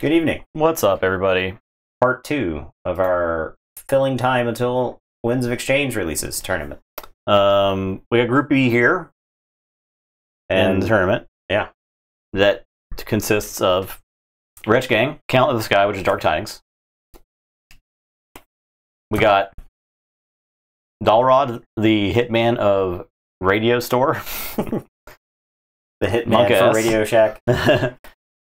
Good evening. What's up, everybody? Part two of our filling time until Winds of Exchange releases tournament. Um, we got Group B here And the tournament. yeah. That consists of Wretch Gang, Count of the Sky, which is Dark Tidings. We got Dalrod, the hitman of Radio Store. the Hitman Monk for. Radio Shack.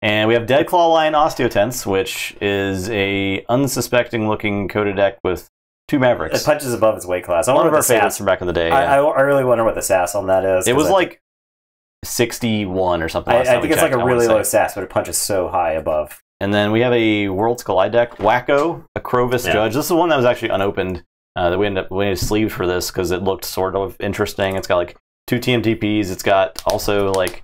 and we have Dead Claw Lion Osteotense, which is a unsuspecting looking coated deck with two Mavericks. It punches above its weight class. I One of our favorites sass. from back in the day. I, yeah. I, I really wonder what the sass on that is. It was I- like 61 or something. I, I think it's like checked, a I wanna really low sass, but it punches so high above. And then we have a Worlds Collide deck, Wacko, a Crovis Yeah. Judge. This is the one that was actually unopened. Uh, that we ended up we ended sleeved for this because it looked sort of interesting. It's got like two TMTPs. It's got also like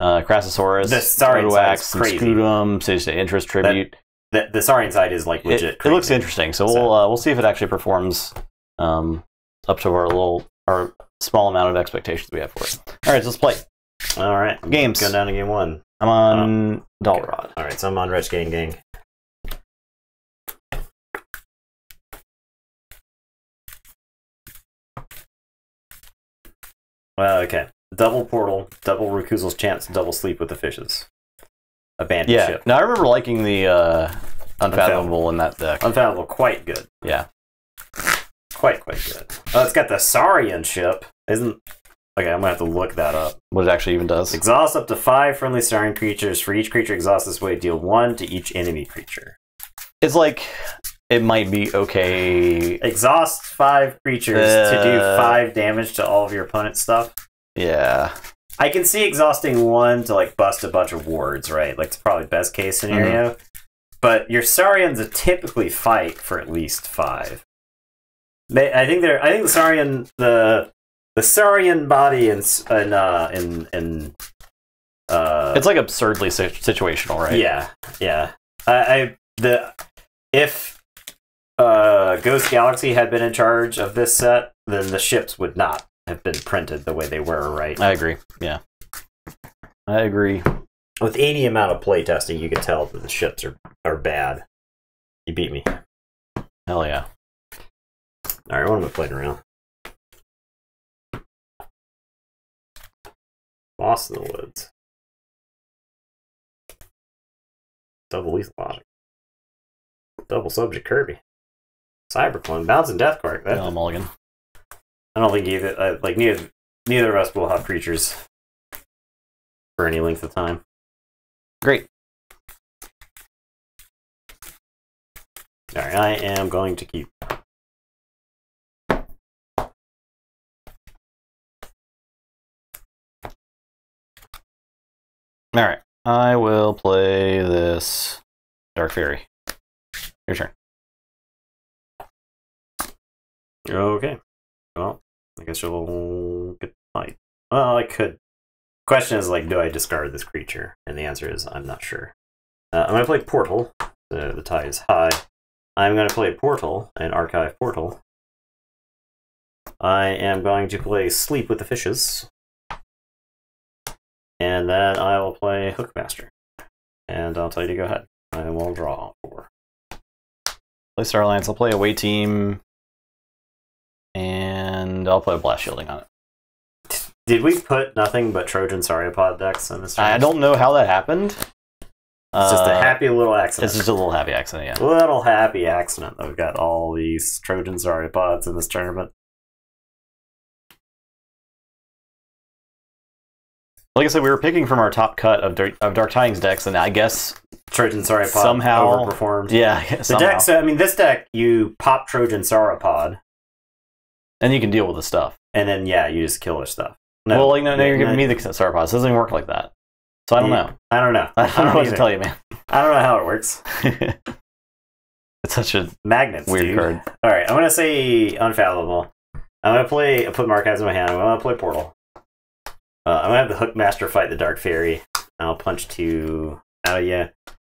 uh, Crassosaurus, The Saurian side is Protoax, some crazy. Scutum, Sage to Interest Tribute. The, the Saurian side is like It, legit. it looks interesting, so So- we'll uh, we'll see if it actually performs um, up to our little our small amount of expectations we have for it. All right, so let's play All right. games. Going down to game one. I'm on Dalrod. All right, so I'm on Rich Gang Gang. Well, okay. Double portal, double recusals chance, double sleep with the fishes. Abandoned Yeah. ship. Now I remember liking the uh, Unfathomable in that deck. Unfathomable, quite good. Yeah. Quite, quite good. Oh, it's got the Saurian ship. Isn't. Okay, I'm gonna have to look that up. What it actually even does. Exhaust up to five friendly Saurian creatures. For each creature exhaust this way, deal one to each enemy creature. It's like it might be okay. Exhaust five creatures to do Uh. five damage to all of your opponent's stuff. Yeah. I can see exhausting one to like bust a bunch of wards, right? Like it's probably best case scenario. But your Saurians typically fight for at least five. They, I think they're. I think the Saurian the the Saurian body s- in uh, in in uh, It's like absurdly situational, right? yeah yeah. I, I the if uh, Ghost Galaxy had been in charge of this set, then the ships would not have been printed the way they were, right? I agree. Yeah. I agree. With any amount of playtesting, you could tell that the ships are, are bad. You beat me. Hell yeah. All right, what am I playing around? Lost in the Woods. Double Lethal Logic. Double Subject Kirby. Cyberclone. Bouncing Deathquark. That- No, Mulligan. I don't think either, uh, like neither, neither of us will have creatures for any length of time. Great. All right, I am going to keep. All right. I will play this Dark Fury. Your turn. Okay. Well, I guess you'll get fight. Well, I could. Question is like, do I discard this creature? And the answer is, I'm not sure. Uh, I'm gonna play Portal. The the tide is high. I'm gonna play Portal and Archive Portal. I am going to play Sleep with the Fishes. And then I will play Hookmaster. And I'll tell you to go ahead. I will draw four. Play Star Alliance. I'll play Away Team. And I'll put a Blast Shielding on it. Did we put nothing but Trojan Sauropod decks in this? I don't know how that happened. It's just a Uh, happy little accident. It's just a little happy accident, yeah. little happy accident that we've got all these Trojan Sauropods in this tournament. Like I said, we were picking from our top cut of Dark, of Dark Tidings decks, and I guess Trojan Sauropod Somehow- overperformed. yeah, The somehow. deck, so I mean, this deck, you pop Trojan Sauropod, and you can deal with the stuff. and then yeah, you just kill their stuff. well, like no, no, you're giving me the sauropods. It doesn't even work like that. So I don't know. I don't know. I don't know what to tell you, man. I don't know how it works. it's such a Magnets, weird dude. card. All right, I'm gonna say unfathomable. I'm gonna play. I put my archives in my hand. I'm gonna play Portal. Uh, I'm gonna have the Hookmaster fight the Dark Fairy. I'll punch two out of you, and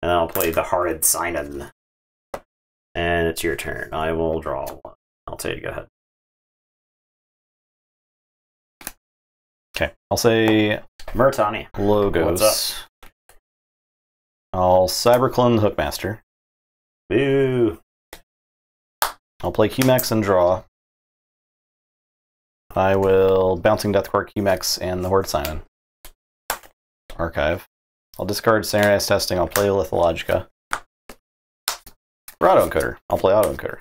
then I'll play the Horrid Synan. And it's your turn. I will draw one. I'll tell you to go ahead. I'll say Murtani. logos. What's up? I'll Cyberclone the Hookmaster. Boo. I'll play QMax and draw. I will Bouncing Deathquark QMax and the Horrid Synan. Archive. I'll discard Standardized Testing. I'll play Lithologica. For Autoencoder. I'll play Autoencoder.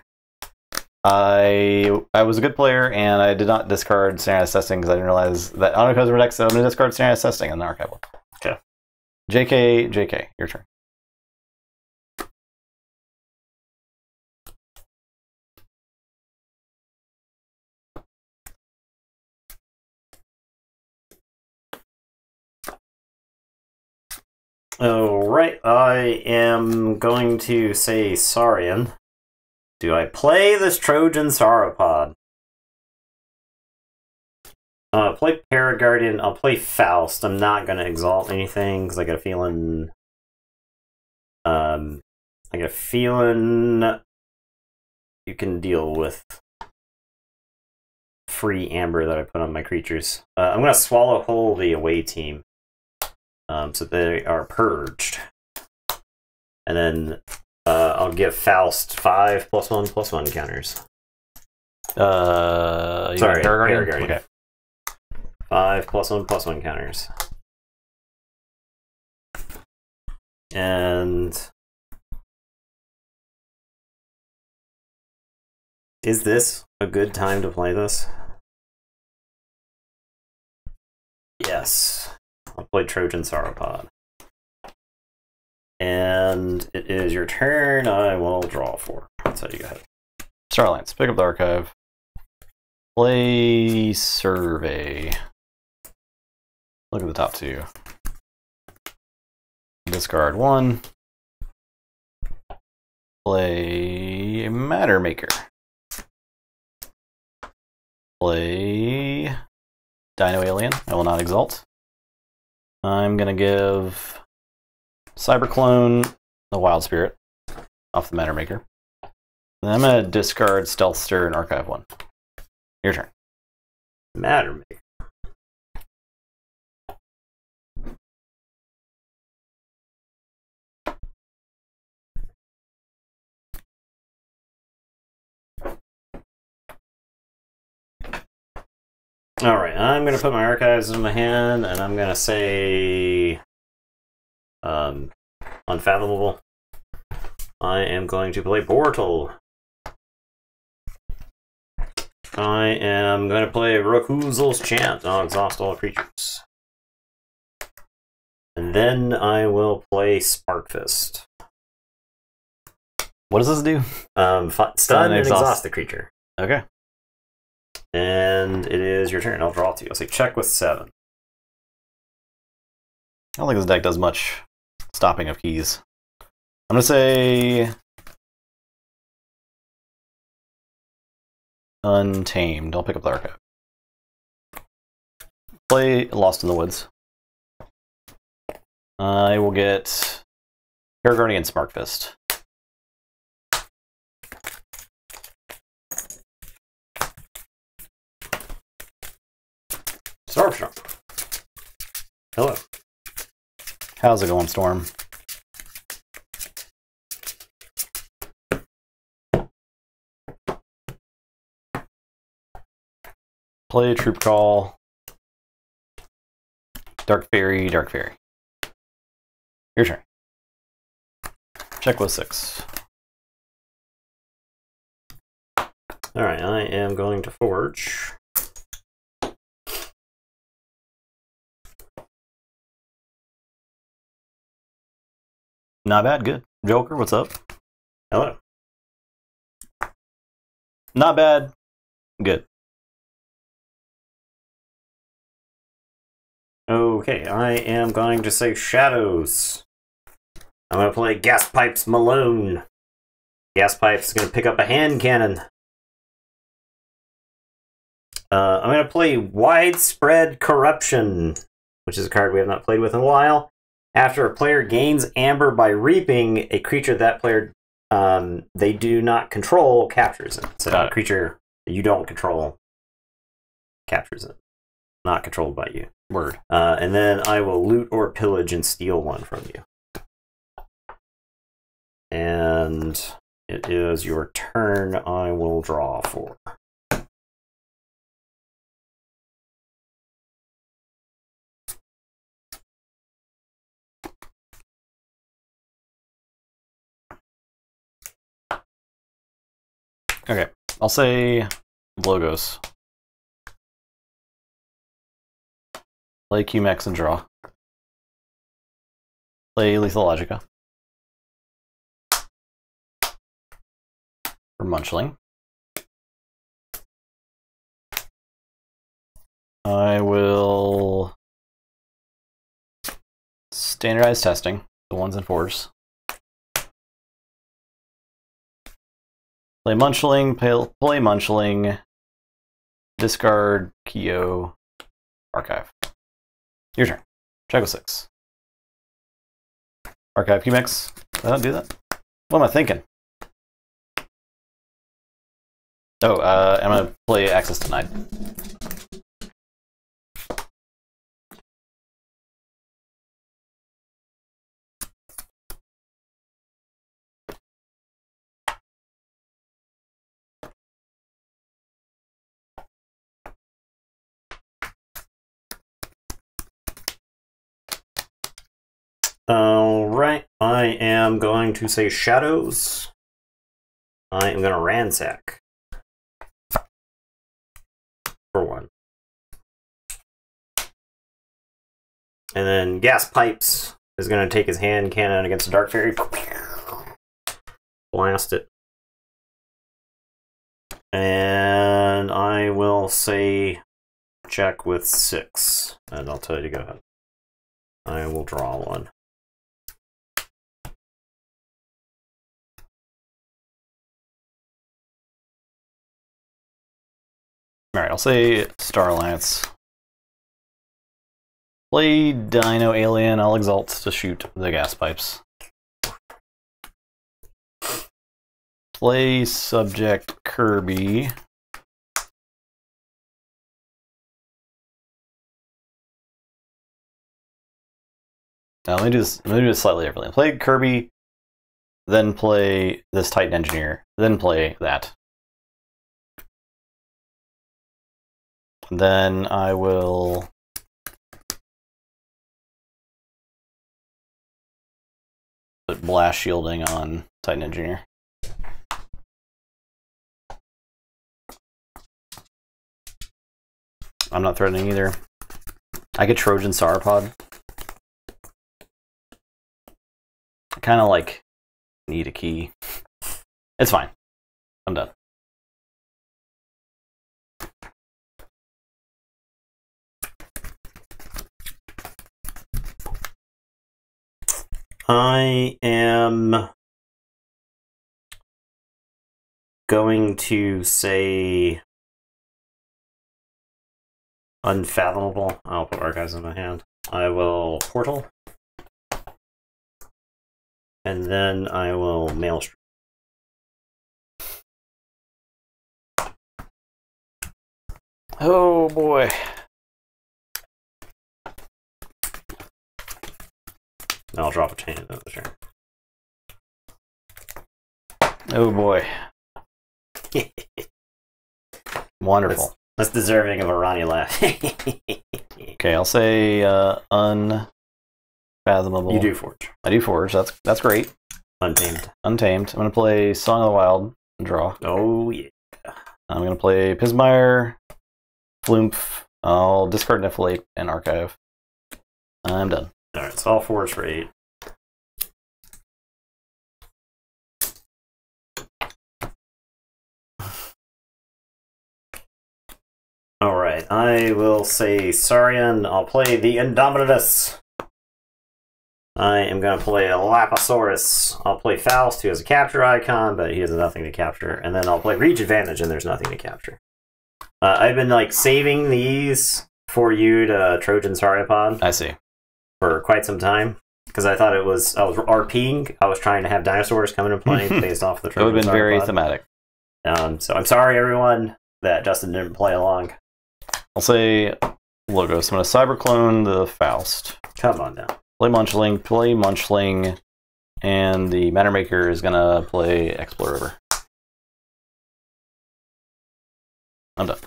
I I was a good player and I did not discard Standardized Testing because I didn't realize that Autoencoder decks so I'm going to discard Standardized Testing in the archive one. Okay. JK, JK, your turn. All right, I am going to say Saurian. Do I play this Trojan Sauropod? Uh, play Paraguardian. I'll play Faust. I'm not gonna exalt anything because I got a feeling. Um, I got a feeling you can deal with free amber that I put on my creatures. Uh, I'm gonna swallow whole the away team. Um, so they are purged. And then uh, I'll give Faust five plus one plus one counters. Uh, Sorry, got Paraguardian? Paraguardian. Okay. Five plus one plus one counters. And is this a good time to play this? Yes. I'll play Trojan Sauropod. And it is your turn. I will draw four. That's how you go ahead. Star Alliance, pick up the archive. Play survey. Look at the top two. Discard one. Play matter maker. Play Dino Alien. I will not exalt. I'm gonna give Cyberclone the Wild Spirit off the matter maker. Then I'm gonna discard Stealth Stir and Archive one. Your turn. Matter maker. All right, I'm gonna put my archives in my hand, and I'm gonna say, um, unfathomable. I am going to play Portal. I am going to play Rakuzel's Chant. I'll exhaust all creatures. And then I will play Sparkfist. What does this do? Um, fi- stun and exhaust. exhaust the creature. Okay. And it is your turn. I'll draw to you. I'll say check with seven. I don't think this deck does much stopping of keys. I'm gonna say Untamed. I'll pick up the archive. Play Lost in the Woods. I will get Paraguardian Sparkfist. Stormstorm. Hello. How's it going, Storm? Play Troop Call. Dark Fairy, Dark Fairy. Your turn. Check with six. All right, I am going to forge. Not bad, good. Joker, what's up? Hello. Not bad, good. Okay, I am going to say Shadows. I'm going to play Gas Pipes Malone. Gas Pipes is going to pick up a hand cannon. Uh, I'm going to play Widespread Corruption, which is a card we have not played with in a while. After a player gains Amber by reaping, a creature that player um, they do not control captures it. So Got a creature you don't control captures it, not controlled by you. Word. Uh, and then I will loot or pillage and steal one from you. And it is your turn. I will draw four. Okay, I'll say Logos. Play QMax and draw. Play Lethal Logica. For Munchling. I will standardize testing, the ones and fours. Play Munchling, play, play Munchling, discard Kyo, archive. Your turn. Check with six. Archive QMix. Did I do that? What am I thinking? Oh, uh, I'm gonna play Access Denied. Am going to say shadows. I am going to ransack for one. And then gas pipes is going to take his hand cannon against the dark fairy. Blast it. And I will say check with six. And I'll tell you to go ahead. I will draw one. Alright, I'll say Star Alliance. Play Dino Alien, I'll exalt to shoot the gas pipes. Play Subject Kirby. Now let me do this. Let me do this slightly differently. Play Kirby, then play this Titan Engineer, then play that. Then I will put blast shielding on Titan Engineer. I'm not threatening either. I get Trojan Sauropod. I kind of like need a key. It's fine. I'm done. I am going to say unfathomable. I'll put archives in my hand. I will portal. And then I will maelstrom. Oh boy. I'll drop a chain another turn. Oh boy. Wonderful. That's deserving of a Ronnie laugh. Okay, I'll say uh, unfathomable. you do forge. I do forge. That's that's great. Untamed. Untamed. I'm gonna play Song of the Wild and draw. Oh yeah. I'm gonna play Pismire, Flumph. I'll discard Niflate and archive. I'm done. Alright, so all fours for eight. Alright, I will say Saurian. I'll play the Indomitus. I am going to play a Laposaurus. I'll play Faust, who has a capture icon, but he has nothing to capture. And then I'll play Reach Advantage, and there's nothing to capture. Uh, I've been like saving these for you to Trojan Sauropod I see. For quite some time because I thought it was I was RPing. I was trying to have dinosaurs come into play based off the. That would have been very Sauropod. thematic. Um, so I'm sorry, everyone, that Justin didn't play along. I'll say Logos. I'm gonna Cyberclone the Faust. Come on now. Play Munchling. Play Munchling. And the Matter Maker is gonna play Explore River. I'm done.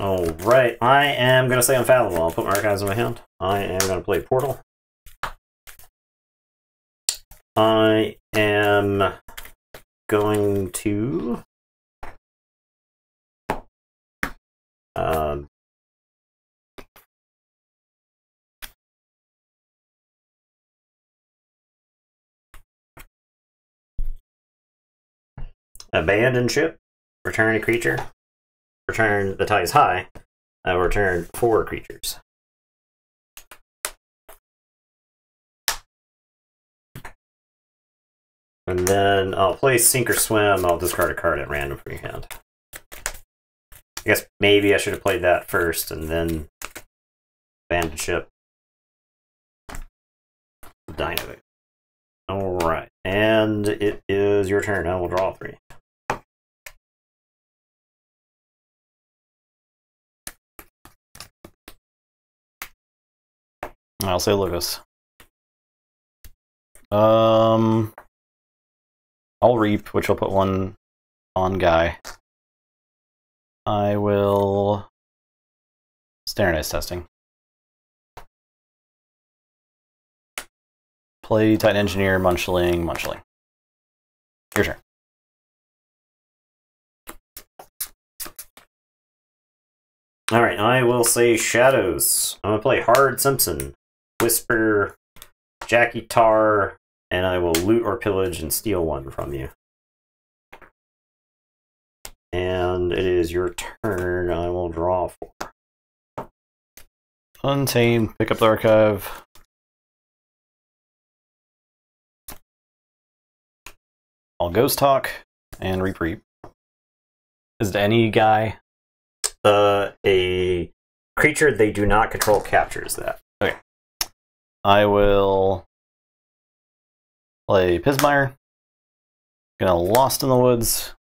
All right, I am gonna say unfathomable. I'll put my archives in my hand. I am gonna play Portal. I am going to um, abandon ship, return a creature, return the tide is high. I will return four creatures. And then I'll play Sink or Swim. I'll discard a card at random from your hand. I guess maybe I should have played that first and then Abandon Ship. Dynamic. Alright. And it is your turn. I will draw three. I'll say Logos. Um, I'll reap, which will put one on guy. I will standardize testing. Play Titan Engineer, Munchling, Munchling. Your turn. All right, I will say Shadows. I'm gonna play Horrid Synan, Whisper, Jackie Tar, and I will loot or pillage and steal one from you. And it is your turn. I will draw four. Untamed, pick up the archive. I'll Ghost Talk and Reap Reap. Is it any guy? Uh, a creature they do not control captures that. I will play Pismire. Gonna Lost in the Woods.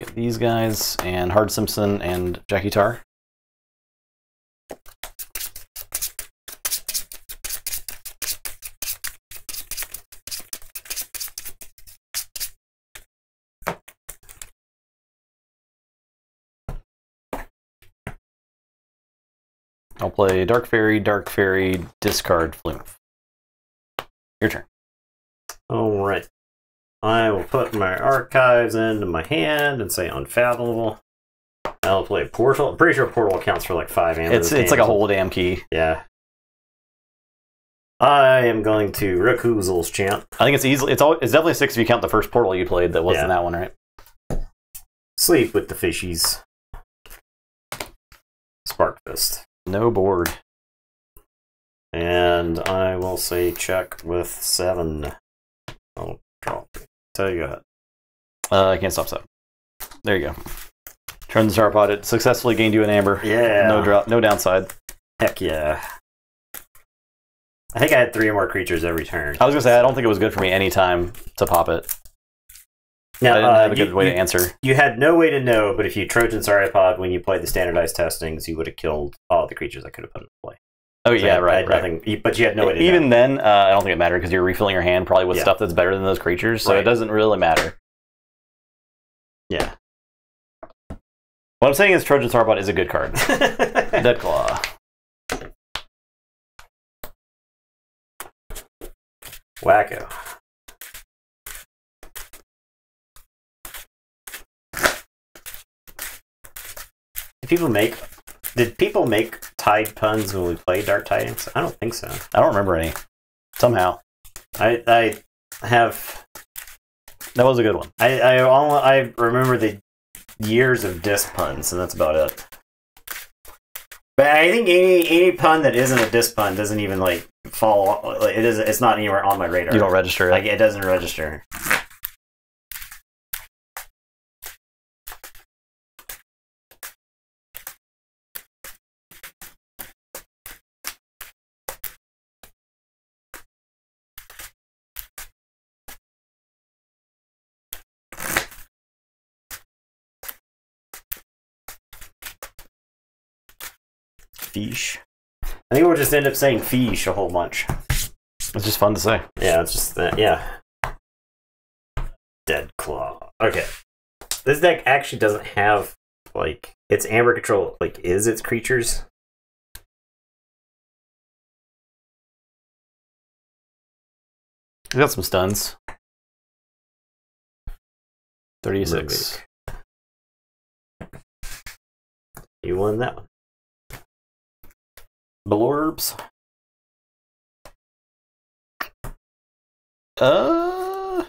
Get these guys and Horrid Synan and Jackie Tar. I'll play Dark Fairy, Dark Fairy, discard Flume. Your turn. All right. I will put my archives into my hand and say unfathomable. I'll play Portal. I'm pretty sure Portal counts for like five ammo. It's it's like a whole damn key. Yeah. I am going to Rakuzel's champ. I think it's easily it's all it's definitely six if you count the first portal you played that wasn't Yeah. that one, right? Sleep with the fishies. Spark Fist. No board. And I will say check with seven. I'll draw. So you go ahead. Uh, I can't stop that. There you go. Turn the Sauropod. It successfully gained you an amber. Yeah. No drop. No downside. Heck yeah. I think I had three or more creatures every turn. I was gonna say I don't think it was good for me anytime to pop it. Now, I didn't uh, have a you- good way you, to answer. You had no way to know, but if you Trojan Sauropod when you played the standardized testings, you would have killed all the creatures I could have put in play. Oh So yeah, right, right. Nothing, but you had no way to Even know. then, uh, I don't think it mattered because you're refilling your hand probably with Yeah. stuff that's better than those creatures, so it doesn't really matter. Yeah. What I'm saying is Trojan Sauropod is a good card. Dead Claw. Wacko. People make? Did people make tide puns when we played Dark Tidings? I don't think so. I don't remember any. Somehow. I I have That was a good one. I I all I remember the years of disc puns, and that's about it. But I think any any pun that isn't a disc pun doesn't even like fall. Like, it is. It's not anywhere on my radar. You don't register it. like it doesn't register. Fish. I think we'll just end up saying fish a whole bunch. It's just fun to say. Yeah, it's just that. Yeah. Dead Claw. Okay. This deck actually doesn't have, like, its Amber Control, like, is its creatures. We got some stuns. 36. You won that one. Blorbs. Uh,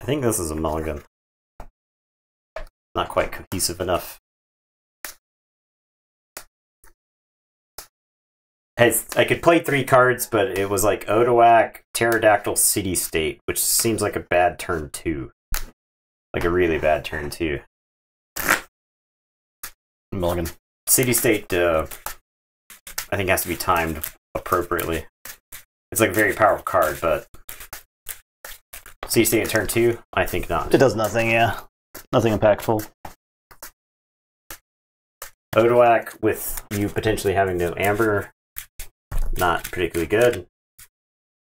I think this is a mulligan. Not quite cohesive enough. I could play three cards, but it was like Odoak, Pterodactyl, City State, which seems like a bad turn two. Like a really bad turn two. Mulligan. City State, uh, I think, has to be timed appropriately. It's like a very powerful card, but City State in turn two, I think not. It does nothing, yeah. Nothing impactful. Odoak with you potentially having no amber, not particularly good.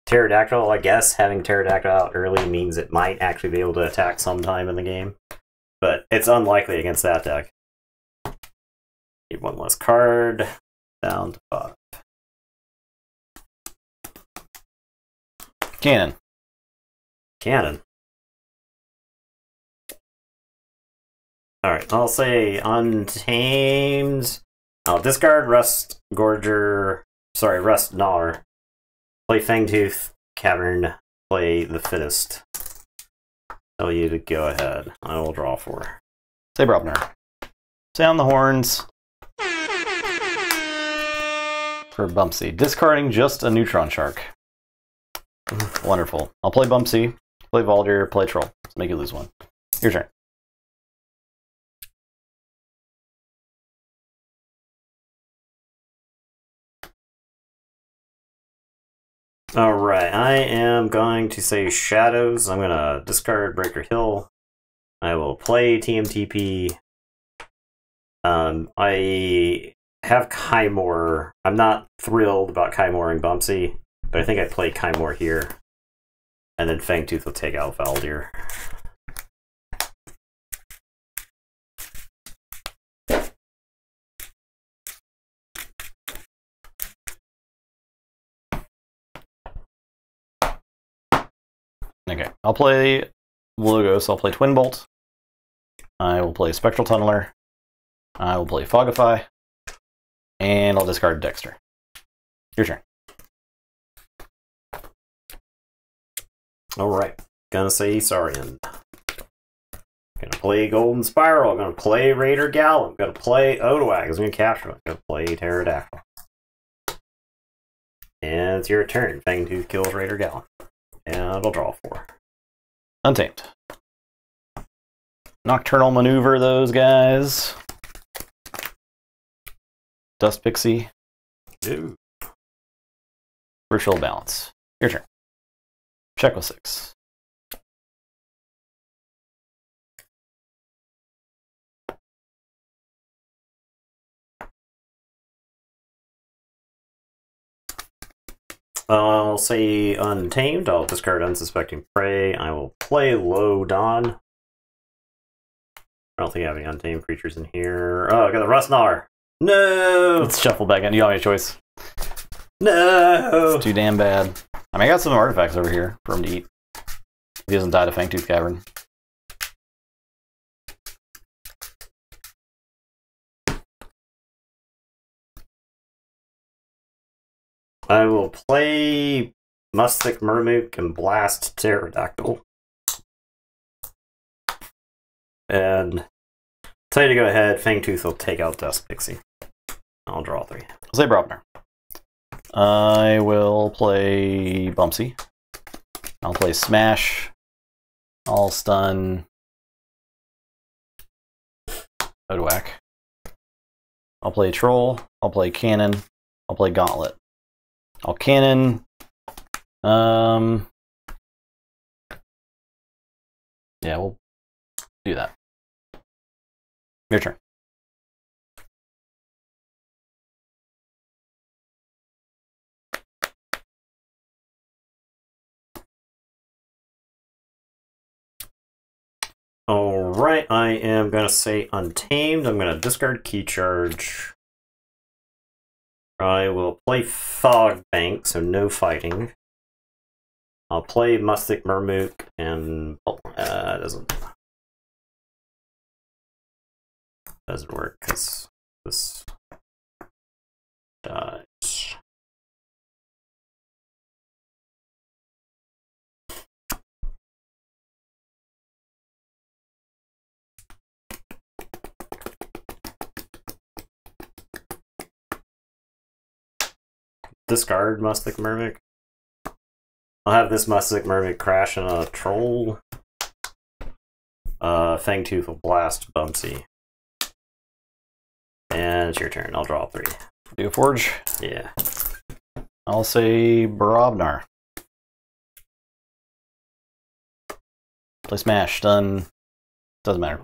Pterodactyl, I guess having Pterodactyl out early means it might actually be able to attack sometime in the game, but it's unlikely against that deck. Need one less card, to five. Cannon. Cannon. Alright, I'll say Untamed. I'll discard Rust Gorger. Sorry, Rust Gnawer. Play Fangtooth Cavern. Play the Fittest. Tell you to go ahead. I will draw four. Say Brobnar. Sound the horns. For Bumpsy. Discarding just a Neutron Shark. Wonderful. I'll play Bumpsy, play Valdir, play Troll. Let's make you lose one. Your turn. Alright, I am going to say Shadows. I'm going to discard Breaker Hill. I will play TMTP. Um, I have Kymor. I'm not thrilled about Kymor and Bumpsy, but I think I play Kymor here. And then Fangtooth will take out Valdir. Okay. I'll play Logos. I'll play Twin Bolt. I will play Spectral Tunneler. I will play Fogify. And I'll discard Dexter. Your turn. Alright, gonna say Saurian. Gonna play Golden Spiral. Gonna play Raider Gallop. Gonna play Odoak. I'm gonna capture it. Gonna play Pterodactyl. And it's your turn. Fangtooth kills Raider Gallop. And it'll draw four. Untamed. Nocturnal Maneuver those guys. Dust Pixie. Ooh. Virtual Balance. Your turn. Check with six. I'll say Untamed. I'll discard Unsuspecting Prey. I will play Low Dawn. I don't think I have any Untamed creatures in here. Oh, I got the Rustnar. No! Let's shuffle back in. You don't have any choice. No! It's too damn bad. I mean, I got some artifacts over here for him to eat. He doesn't die to Fangtooth Cavern. I will play Mustic Murmook and Blast Pterodactyl. And tell you to go ahead. Fangtooth will take out Dust Pixie. I'll draw three. Saber Opener. I will play Bumpsy. I'll play Smash. I'll stun Odoak. I'll play Troll. I'll play Cannon. I'll play Gauntlet. I'll Cannon. Um. Yeah, we'll do that. Your turn. Alright, I am going to say Untamed. I'm going to discard Key Charge. I will play Fog Bank, so no fighting. I'll play Mustic Murmook and uh, doesn't doesn't work because this dies. Discard Mustic Murmook. I'll have this Mustic Murmook crash on a troll. Uh, Fangtooth will blast Bumsy. And it's your turn. I'll draw three. Do a forge. Yeah. I'll say Brobnar. Play smash. Done. Doesn't matter.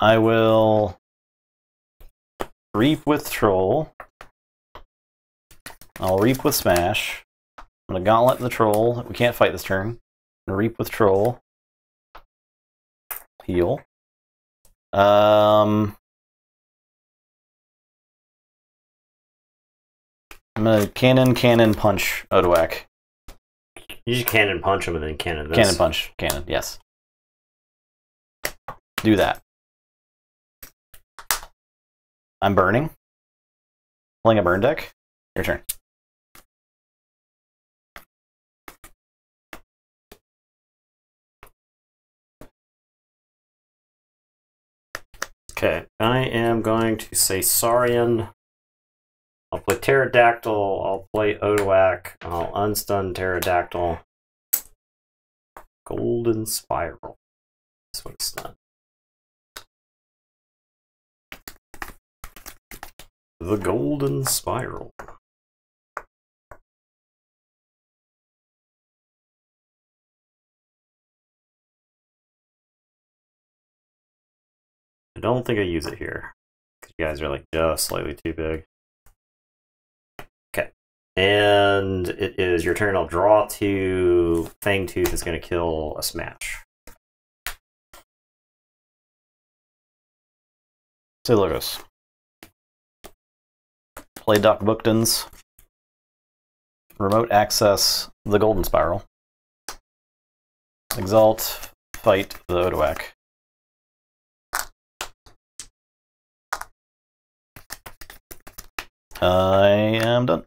I will reap with troll. I'll reap with smash. I'm gonna gauntlet the troll. We can't fight this turn. reap with troll. Heal. Um, I'm gonna cannon, cannon, punch Odoak. You just cannon punch him and then cannon this. Cannon punch, cannon, yes. Do that. I'm burning. Playing a burn deck. Your turn. Okay, I am going to say Saurian. I'll play Pterodactyl, I'll play Odoak, I'll unstun Pterodactyl. Golden Spiral. That's what it's done. The Golden Spiral. I don't think I use it here. Because you guys are like just slightly too big. Okay. And it is your turn. I'll draw two. Fangtooth is going to kill a smash. Say Logos. Play Doc Booktons. Remote access the Golden Spiral. Exalt, fight the Odoak. I am done.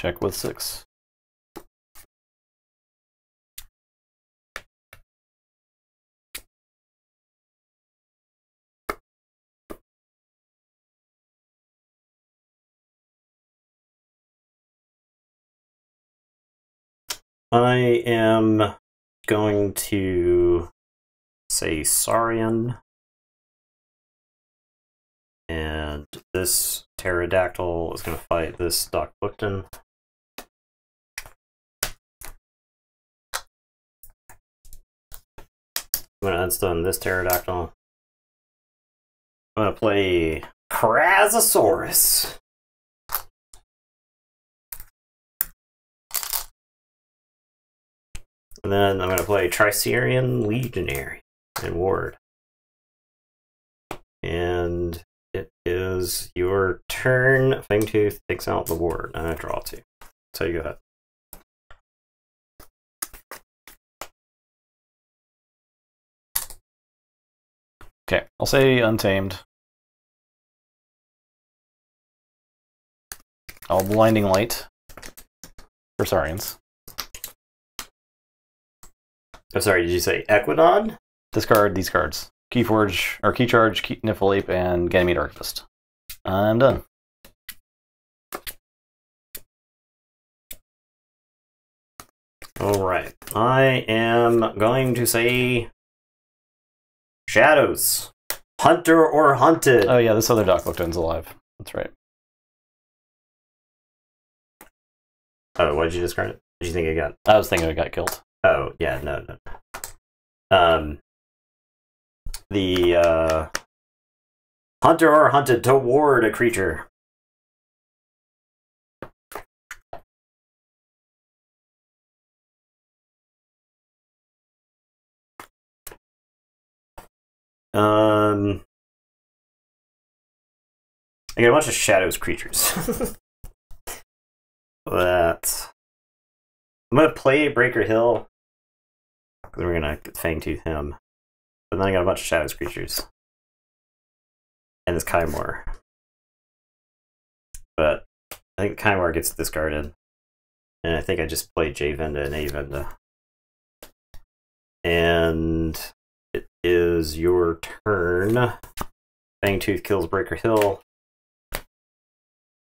Check with six. I am going to say Saurian. And this pterodactyl is going to fight this Doc Bookton. I'm going to unstun this pterodactyl. I'm going to play Crassosaurus. And then I'm going to play Tricerian Legionary and Ward. And it is your turn. Fangtooth takes out the ward, and I draw two. So you go ahead. Okay, I'll say Untamed. I'll Blinding Light for Saurians. I'm sorry, did you say Ekwidon? Discard these cards. Keyforge, or Key Charge, Key, Niffleape, and Ganymede Archivist. I'm done. Alright. I am going to say Shadows. Hunter or hunted. Oh yeah, this other Doc Bookton's alive. That's right. Oh, what did you discard it? Did you think it got? I was thinking it got killed. Oh yeah, no, no. Um, the uh, hunter or hunted toward a creature. Um, I got a bunch of shadows creatures. that I'm gonna play Breaker Hill because we're gonna Fangtooth him. But then I got a bunch of shadows creatures and this Kymor. But I think Kymor gets discarded, and I think I just played J and A. And it is your turn. Fangtooth kills Breaker Hill.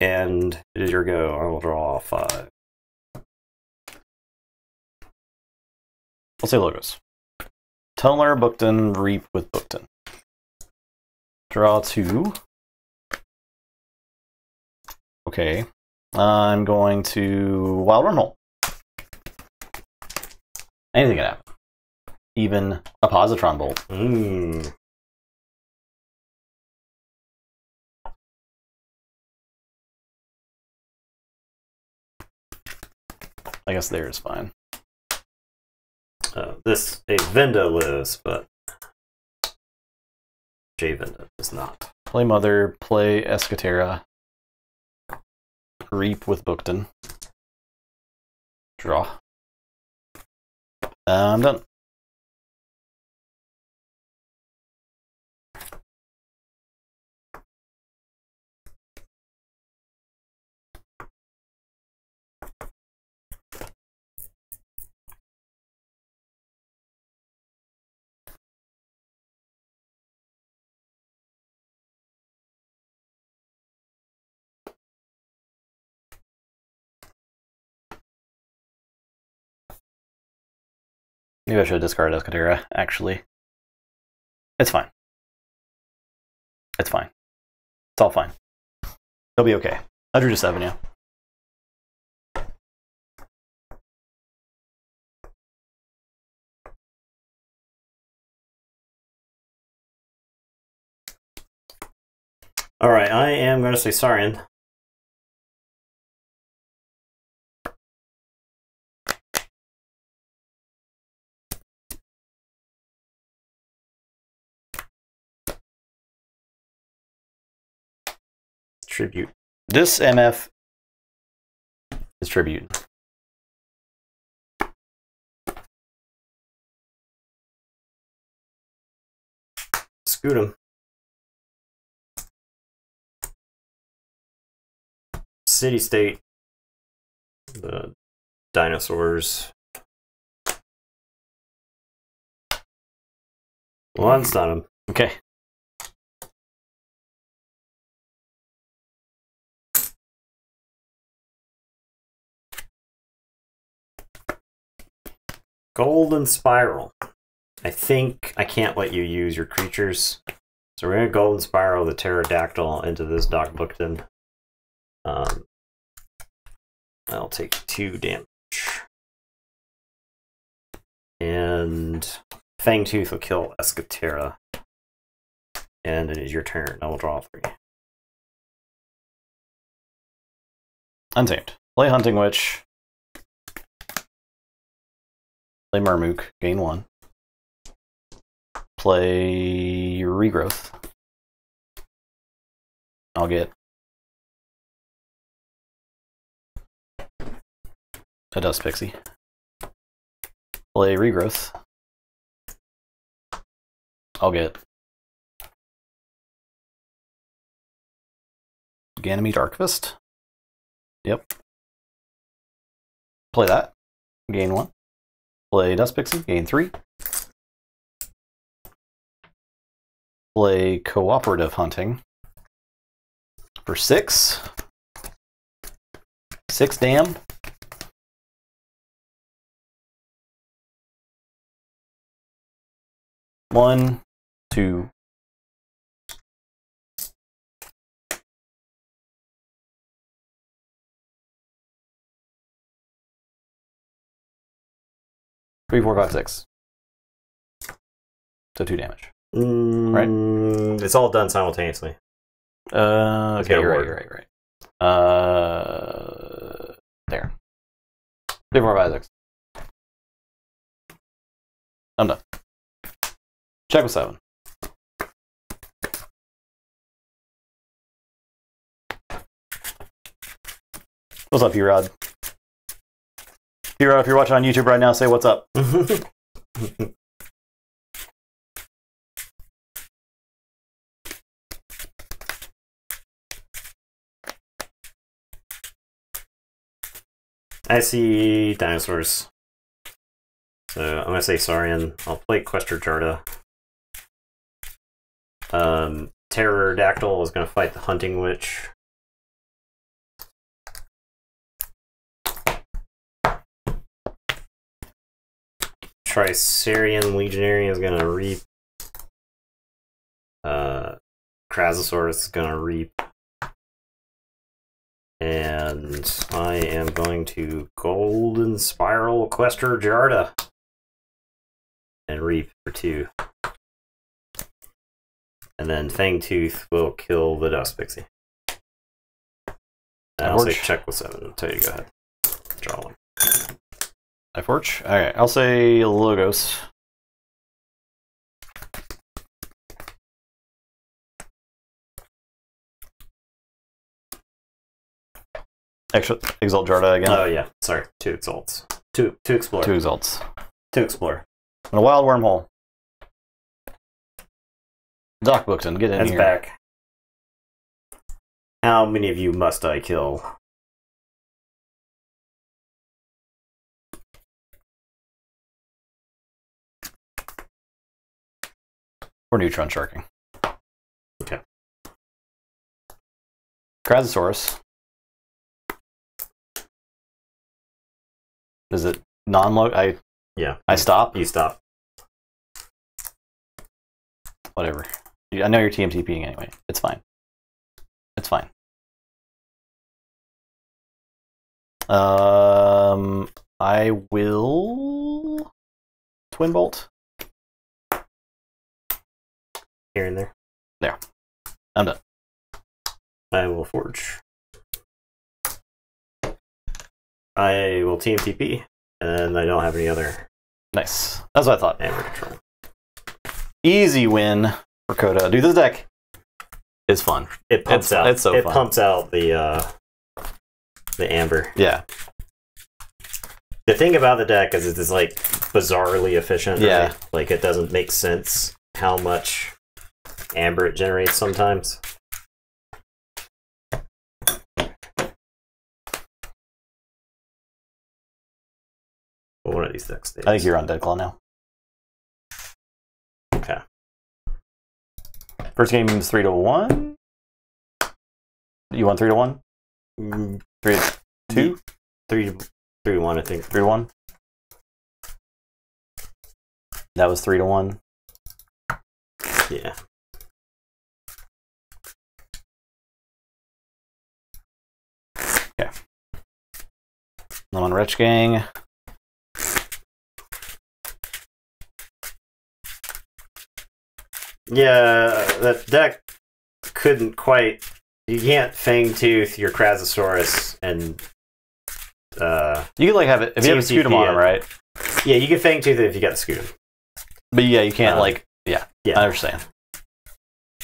And it is your go. I will draw five. I'll say logos. Tunneler, Bookton, Reap with Bookton. Draw two. Okay. I'm going to Wild Wormhole. Anything can happen. Even a Positron Bolt. Mm. I guess there is fine. This a Venda lives, but J Venda does not. Play Mother, play Escotera. Reap with Bookton. Draw. I'm done. Maybe I should have discarded Escotera, actually. It's fine. It's fine. It's all fine. It'll be okay. I drew to seven, yeah. All right, I am going to say Saurian. Tribute. This MF is tribute. Scoot him. City State. The dinosaurs. One stun him. Okay. Golden Spiral. I think I can't let you use your creatures. So we're going to Golden Spiral the Pterodactyl into this Doc Bookton. Um, I'll take two damage. And Fangtooth will kill Escotera. And it is your turn. I will draw three. Untamed. Play Hunting Witch. Play Murmook, gain one. Play Regrowth. I'll get a Dust Pixie. Play Regrowth. I'll get Ganymede Archivist. Yep. Play that. Gain one. Play Dust Pixie. Gain three. Play Cooperative Hunting. For six. Six dam. One, two, Three, four, five, six. So two damage. Mm, right? It's all done simultaneously. Uh, okay, you're right, you're right, right. Uh, there. Three, four, five, six. I'm done. Check with seven. What's up, you Rod? P-Rod, if you're watching on YouTube right now, say what's up. I see dinosaurs. So I'm gonna say Saurian. I'll play Questor Jarda. Um, Pterodactyl is gonna fight the Hunting Witch. Tricerian Legionary is gonna reap. Uh, Crassosaurus is gonna reap. And I am going to Golden Spiral Questor Jarda. And reap for two. And then Fangtooth will kill the Dust Pixie. And I'll say check with seven. I'll tell you, go ahead. Draw one. Forge. Alright, I'll say Logos. Exalt Jarda again. Oh yeah, sorry. Two exalts. Two two explore. Two Exalts. Two, explore. And a Wild Wormhole. Doc Bookton, get in That's here. back. How many of you must I kill? Or Neutron Sharking. Okay. Crassosaurus. Is it non-log? I Yeah. I stop. You stop. Whatever. I know you're TMTPing anyway. It's fine. It's fine. Um, I will twin bolt. Here and there. There. I'm done. I will forge. I will TMTP, and I don't have any other Nice. That's what I thought. amber control. Easy win for Coda. Dude, this deck is fun. It pumps It's- out. it's so it fun. pumps out the uh, the amber. Yeah. The thing about the deck is it's like bizarrely efficient. Yeah. right? Like it doesn't make sense how much amber it generates sometimes. But one of these decks. I think you're on Dead Deadclaw now. okay. First game is three to one. You want three to one? Mm, Three to two? Three, three to one, I think. Three to one? That was three to one. Yeah. I'm on Rich Gang. Yeah, that deck couldn't quite. You can't Fangtooth your Crassosaurus and. Uh, You could like have it if you have a Scudam on him, right? yeah, you can Fangtooth it if you got the Scootum. But yeah, you can't Um, like yeah. yeah. I understand.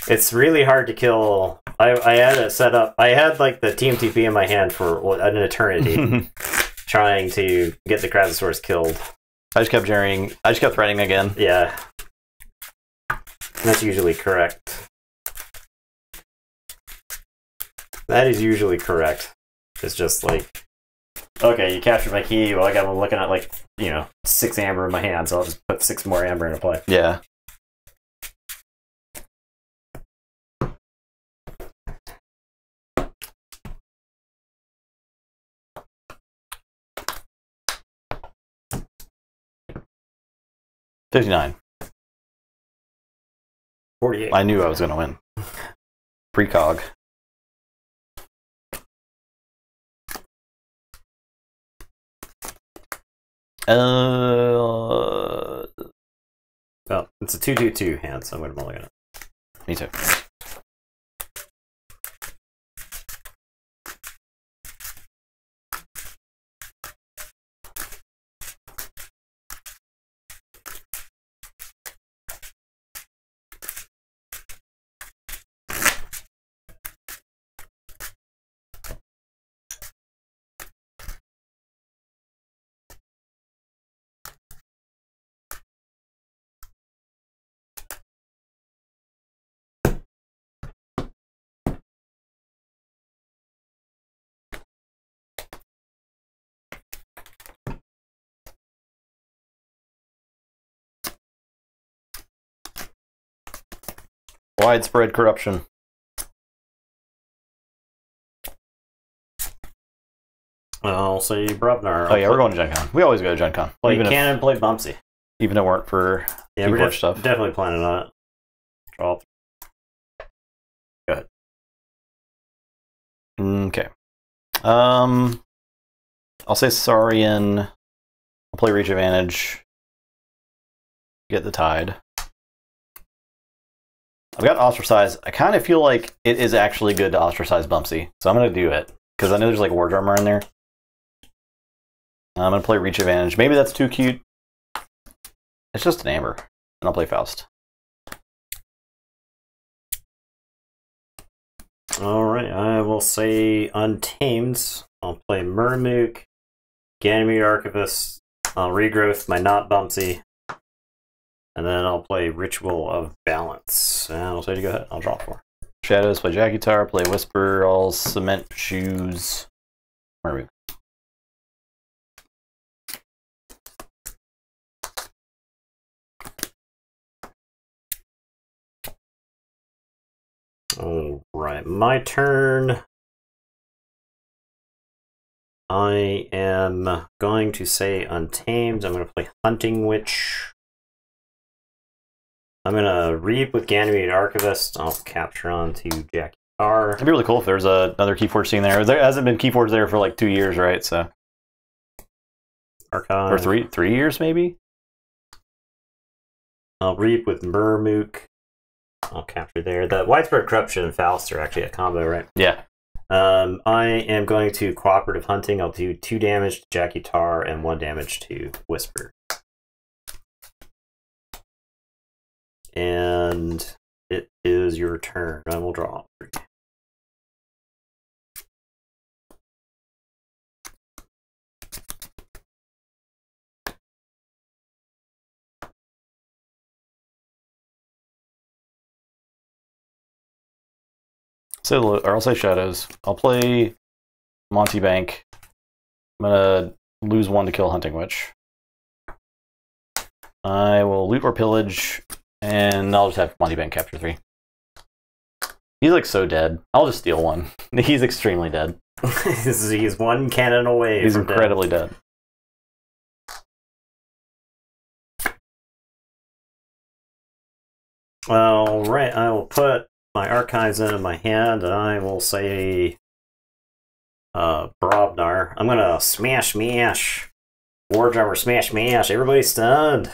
It's really hard to kill. I, I had it set up. I had like the TMTP in my hand for an eternity, trying to get the Crassosaurus killed. I just kept generating. I just kept threatening again. Yeah. That's usually correct. That is usually correct. It's just like, okay, you captured my key. Well, I got looking at like, you know, six amber in my hand, so I'll just put six more amber into play. Yeah. Fifty-nine. 48. I knew I was going to win. Precog. Uh, Well, it's a 2 2 2 hand, so I'm going to mulligan it. me too. Widespread corruption. I'll say Brobnar. Oh yeah, we're going to Gen Con. We always go to Gen Con. Play even, if, play Bumpsy. even if it weren't for Yeah, we're def- stuff. definitely planning on it. Draw. Okay. Um, I'll say Saurian. I'll play Reach Advantage. Get the Tide. I've got Ostracize. I kind of feel like it is actually good to ostracize Bumpsy, so I'm going to do it because I know there's like War Drummer in there. I'm going to play Reach Advantage. Maybe that's too cute. It's just an Amber, and I'll play Faust. All right, I will say Untamed. I'll play Murmook, Ganymede Archivist. I'll regrowth my not Bumpsy. And then I'll play Ritual of Balance. And I'll say to go ahead. I'll draw four. Shadows, play Jack Guitar, play Whisper, all Cement Shoes. Mermaid. All right, my turn. I am going to say Untamed. I'm going to play Hunting Witch. I'm going to read with Ganymede Archivist. I'll capture onto Jackie R. It'd be really cool if there's a, another Keyforge scene there. There hasn't been Keyforge there for like two years, right? So Archon. or three three years maybe. I'll read with Murmook. I'll capture there. The Widespread Corruption and Faust are actually a combo, right? Yeah. Um, I am going to Cooperative Hunting. I'll do two damage to Jackie Tar and one damage to Whisper. And it is your turn. I will draw lo- or I'll say Shadows. I'll play Monty Bank. I'm gonna lose one to kill Hunting Witch. I will loot or pillage, and I'll just have Monty Bank capture three. He's like so dead. I'll just steal one. He's extremely dead. He's one cannon away. He's incredibly dead. All right, I will put my archives into my hand, and I will say, uh, Brobnar. I'm gonna smash mash, War Drummer smash mash. Everybody stunned.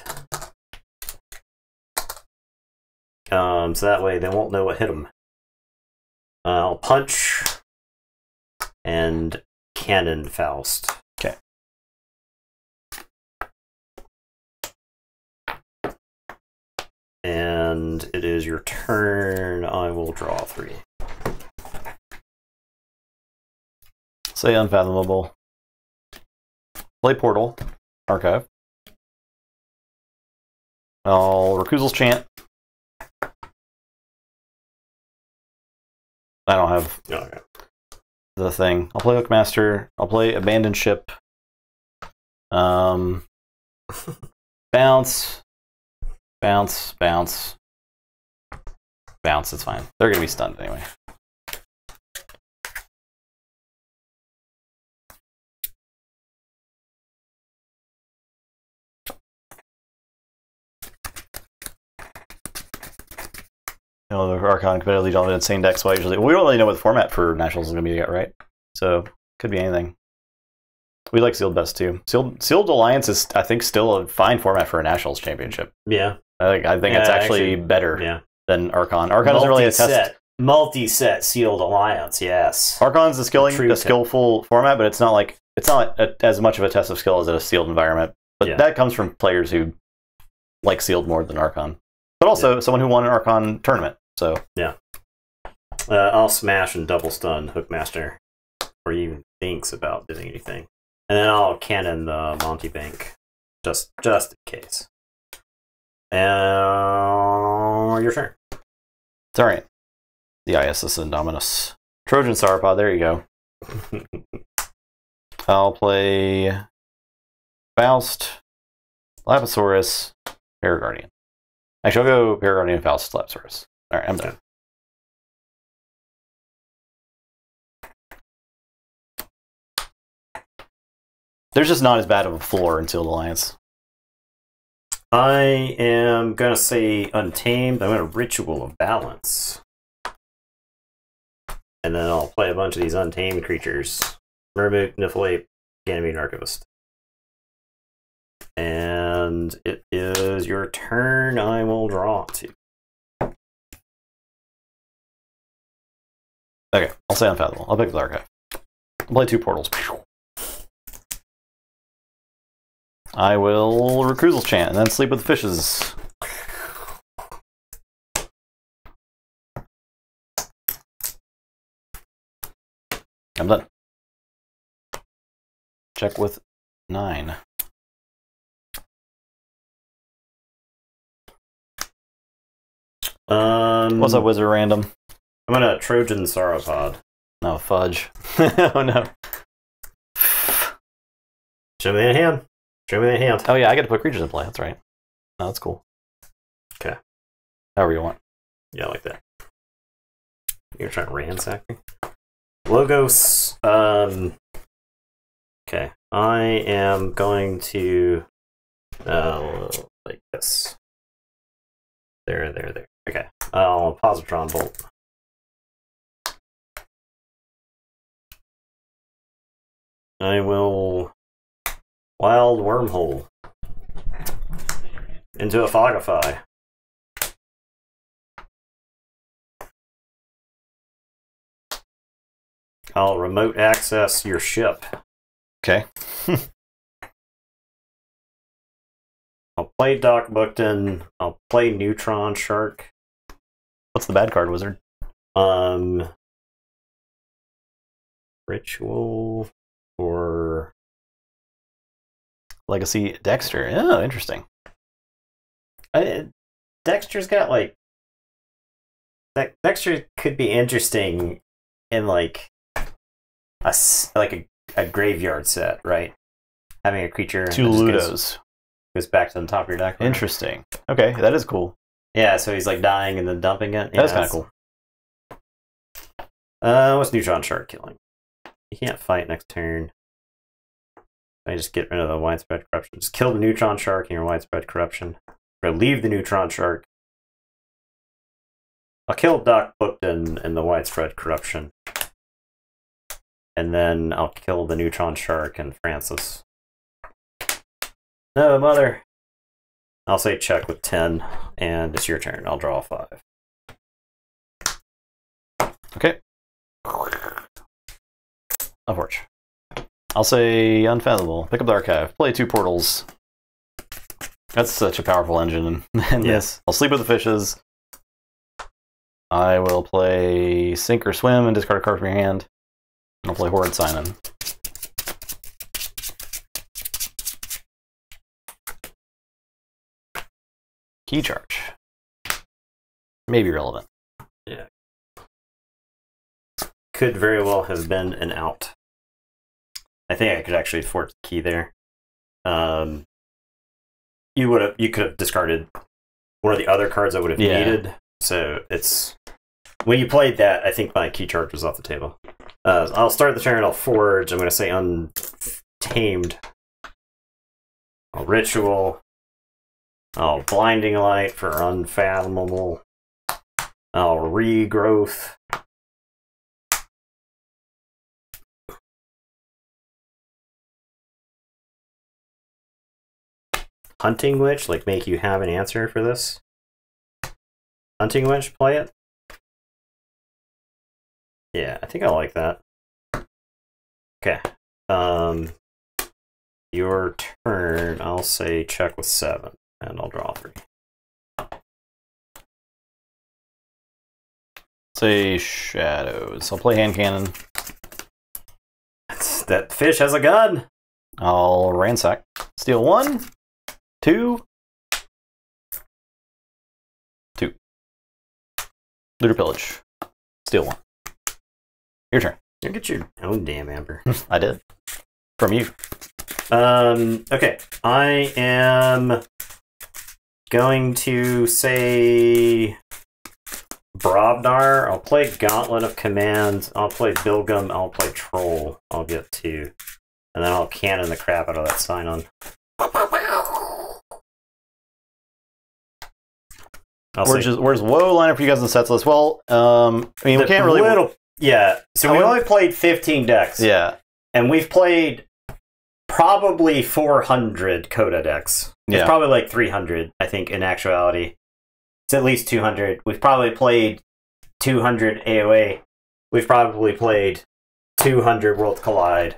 Um, so that way they won't know what hit them. I'll punch and cannon Faust. Okay. And it is your turn. I will draw three. Say Unfathomable. Play Portal. Archive. I'll Recusals Chant. I don't have Okay. the thing. I'll play Hookmaster. I'll play Abandoned Ship. Um, bounce, bounce, bounce, bounce. It's fine. They're gonna be stunned anyway. You know, the Archon competitively all insane decks. Why usually we don't really know what the format for Nationals is going to be yet, right? So could be anything. We like sealed best too. Sealed sealed alliance is I think still a fine format for a Nationals championship. Yeah. I think I think Yeah, it's actually, actually, better Yeah. than Archon. Archon doesn't really attest. Multi-set. Multi-set sealed alliance. Yes. Archon's a skilling True a skillful format, but it's not like it's not a, as much of a test of skill as in a sealed environment. But Yeah. that comes from players who like sealed more than Archon. But also someone who won an Archon tournament. So Uh, I'll smash and double stun Hookmaster, or he even thinks about doing anything, and then I'll cannon the Monty Bank, just just in case. And your turn. it's all right. The ISS Indominus. Trojan Sauropod, there you go. I'll play Faust, Lapisaurus, Paraguardian. Actually, I'll go Faust, Lapisaurus. All right, I'm done. There's just not as bad of a floor in Sealed Alliance. I am gonna say Untamed. I'm gonna Ritual of Balance. And then I'll play a bunch of these Untamed creatures. Murmook, Niflate, Ganymede, Archivist. And it is your turn. I will draw two. Okay, I'll say Unfathomable. I'll pick the Archive. I'll play two portals. I will Recruisal's Chant and then sleep with the fishes. I'm done. Check with nine. Um, What's up, Wizard Random? I'm gonna Trojan Sauropod. No, fudge. oh no. Show me that hand. Show me that hand. Oh yeah, I get to put creatures in play. That's right. No, that's cool. Okay. However you want. Yeah, I like that. You're trying to ransack me. Logos. Um. Okay, I am going to. Uh, like this. There, there, there. Okay. I'll positron bolt. I will wild wormhole into a foggify. I'll remote access your ship. Okay. I'll play Doc Bookton. I'll play Neutron Shark. What's the bad card, Wizard? Um, ritual or Legacy Dexter. Oh, interesting. I, Dexter's got like De- Dexter could be interesting in like a like a, a graveyard set, right? Having a creature Two Ludos. goes, goes back to the top of your deck. Interesting. Okay, that is cool. Yeah, so he's like dying and then dumping it. That's Yeah, kind of cool. Uh, what's Neutron Shark killing? You can't fight next turn. I just get rid of the widespread corruption. Just kill the Neutron Shark and your widespread corruption. Or leave the Neutron Shark. I'll kill Doc Bookton and the widespread corruption. And then I'll kill the Neutron Shark and Francis. No, mother. I'll say check with 10, and it's your turn. I'll draw 5. Okay. Unfortunate. I'll say Unfathomable. Pick up the archive. Play two portals. That's such a powerful engine. And Yeah. this. I'll sleep with the fishes. I will play Sink or Swim and discard a card from your hand. And I'll play Horrid Synan. Key charge. Maybe relevant. Yeah. Could very well have been an out. I think I could actually force the key there. Um, you would have, you could have discarded one of the other cards I would have Yeah. needed. So it's when you played that, I think my key charge was off the table. Uh, I'll start the turn. I'll forge. I'm going to say untamed. I'll ritual. I'll blinding light for unfathomable. I'll regrowth. Hunting Witch, like make you have an answer for this? Hunting Witch, play it? Yeah, I think I like that. Okay. Um your turn, I'll say check with seven, and I'll draw three. Say Shadows. I'll play Hand Cannon. That fish has a gun! I'll ransack. Steal one, two, two. Looter pillage. Steal one. Your turn. You get your own damn amber. I did. From you. Um, okay. I am going to say Brobnar. I'll play Gauntlet of Command. I'll play Bilgum. I'll play Troll. I'll get two. And then I'll cannon the crap out of that Synan. Where's, just, where's Woe line up for you guys in the sets list? Well, um, I mean, we can't really. Little, yeah. So we only played 15 decks. Yeah, And we've played probably 400 CotA decks. It's probably like 300, I think, in actuality. It's at least 200. We've probably played 200 AOA. We've probably played 200 Worlds Collide.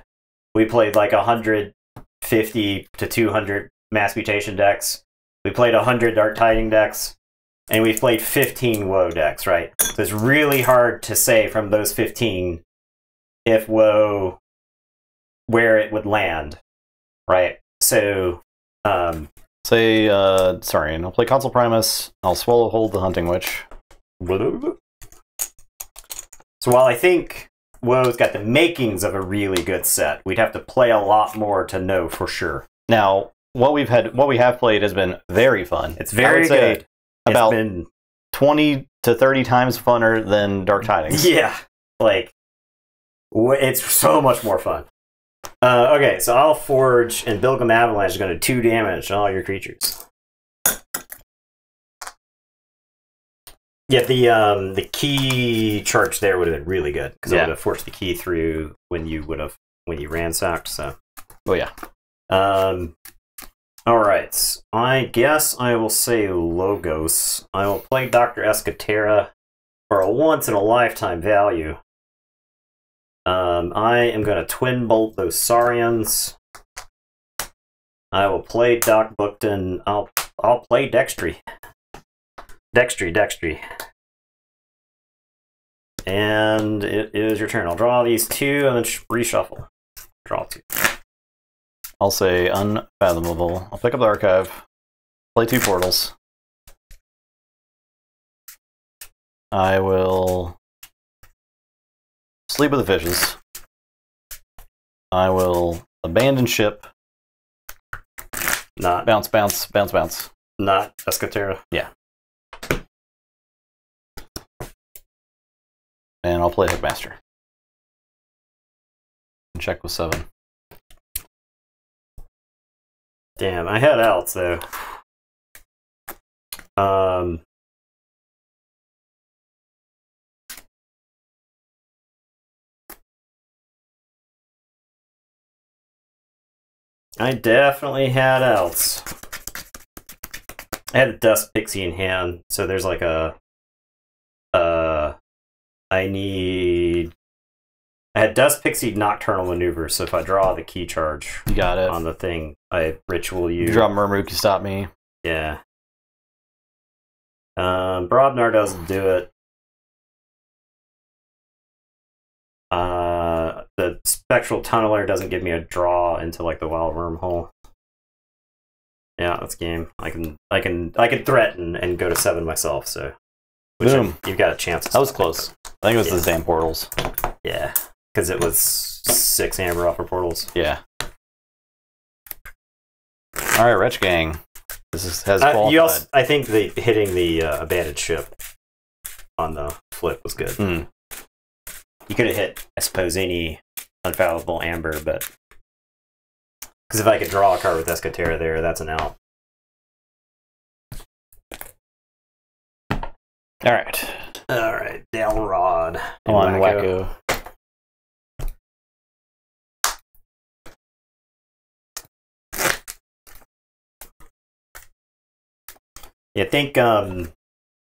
We played like 150 to 200 Mass Mutation decks. We played 100 Dark Tiding decks. And we've played 15 Woe decks, right? So it's really hard to say from those 15 if Woe where it would land, right? So, um, say, uh, sorry, and I'll play Consul Primus. I'll Swallow Hold the Hunting Witch. so while I think Woe's got the makings of a really good set, we'd have to play a lot more to know for sure. Now, what we've had, what we have played has been very fun. It's very good. About been, twenty to thirty times funner than Dark Tidings. yeah, like it's so much more fun. Uh, okay, so I'll forge, and Bilgum Avalanche is going to two damage on all your creatures. Yeah, the um the key charge there would have been really good because it Yeah. would have forced the key through when you would have when you ransacked. So, Oh yeah. um, all right, I guess I will say Logos. I will play Doctor Escotera for a once in a lifetime value. Um, I am going to twin bolt those Saurians. I will play Doc Bookton. I'll I'll play Dextry. Dextry, Dextry. And it is your turn. I'll draw these two and then reshuffle. Draw two. I'll say unfathomable. I'll pick up the archive, play two portals. I will sleep with the fishes. I will abandon ship, Not bounce, bounce, bounce, bounce. not Escotera. Yeah. And I'll play Hookmaster. And check with seven. Damn, I had outs though. Um. I definitely had else. I had a dust pixie in hand, so there's like a. Uh, I need. I had dust pixie nocturnal maneuver, so if I draw the key charge You got it. on the thing, I ritual you. You drop Murmur, you stop me. Yeah. Um, Brobnar doesn't do it. Uh, the spectral tunneler doesn't give me a draw into like the wild wormhole. Yeah, that's game. I can, I can, I can threaten and go to seven myself. So, which Boom. you've got a chance. That was close. I think it was Yeah. the damn portals. Yeah, because it was six amber offer portals. Yeah. All right, Wretch Gang. This is, has Uh, you also, I think the hitting the uh, abandoned ship on the flip was good. Hmm. You could have hit, I suppose, any unfallible amber, but because if I could draw a card with Escotera there, that's an out. All right. All right, Dalrod. Come on, Wacko. Yeah, I think um,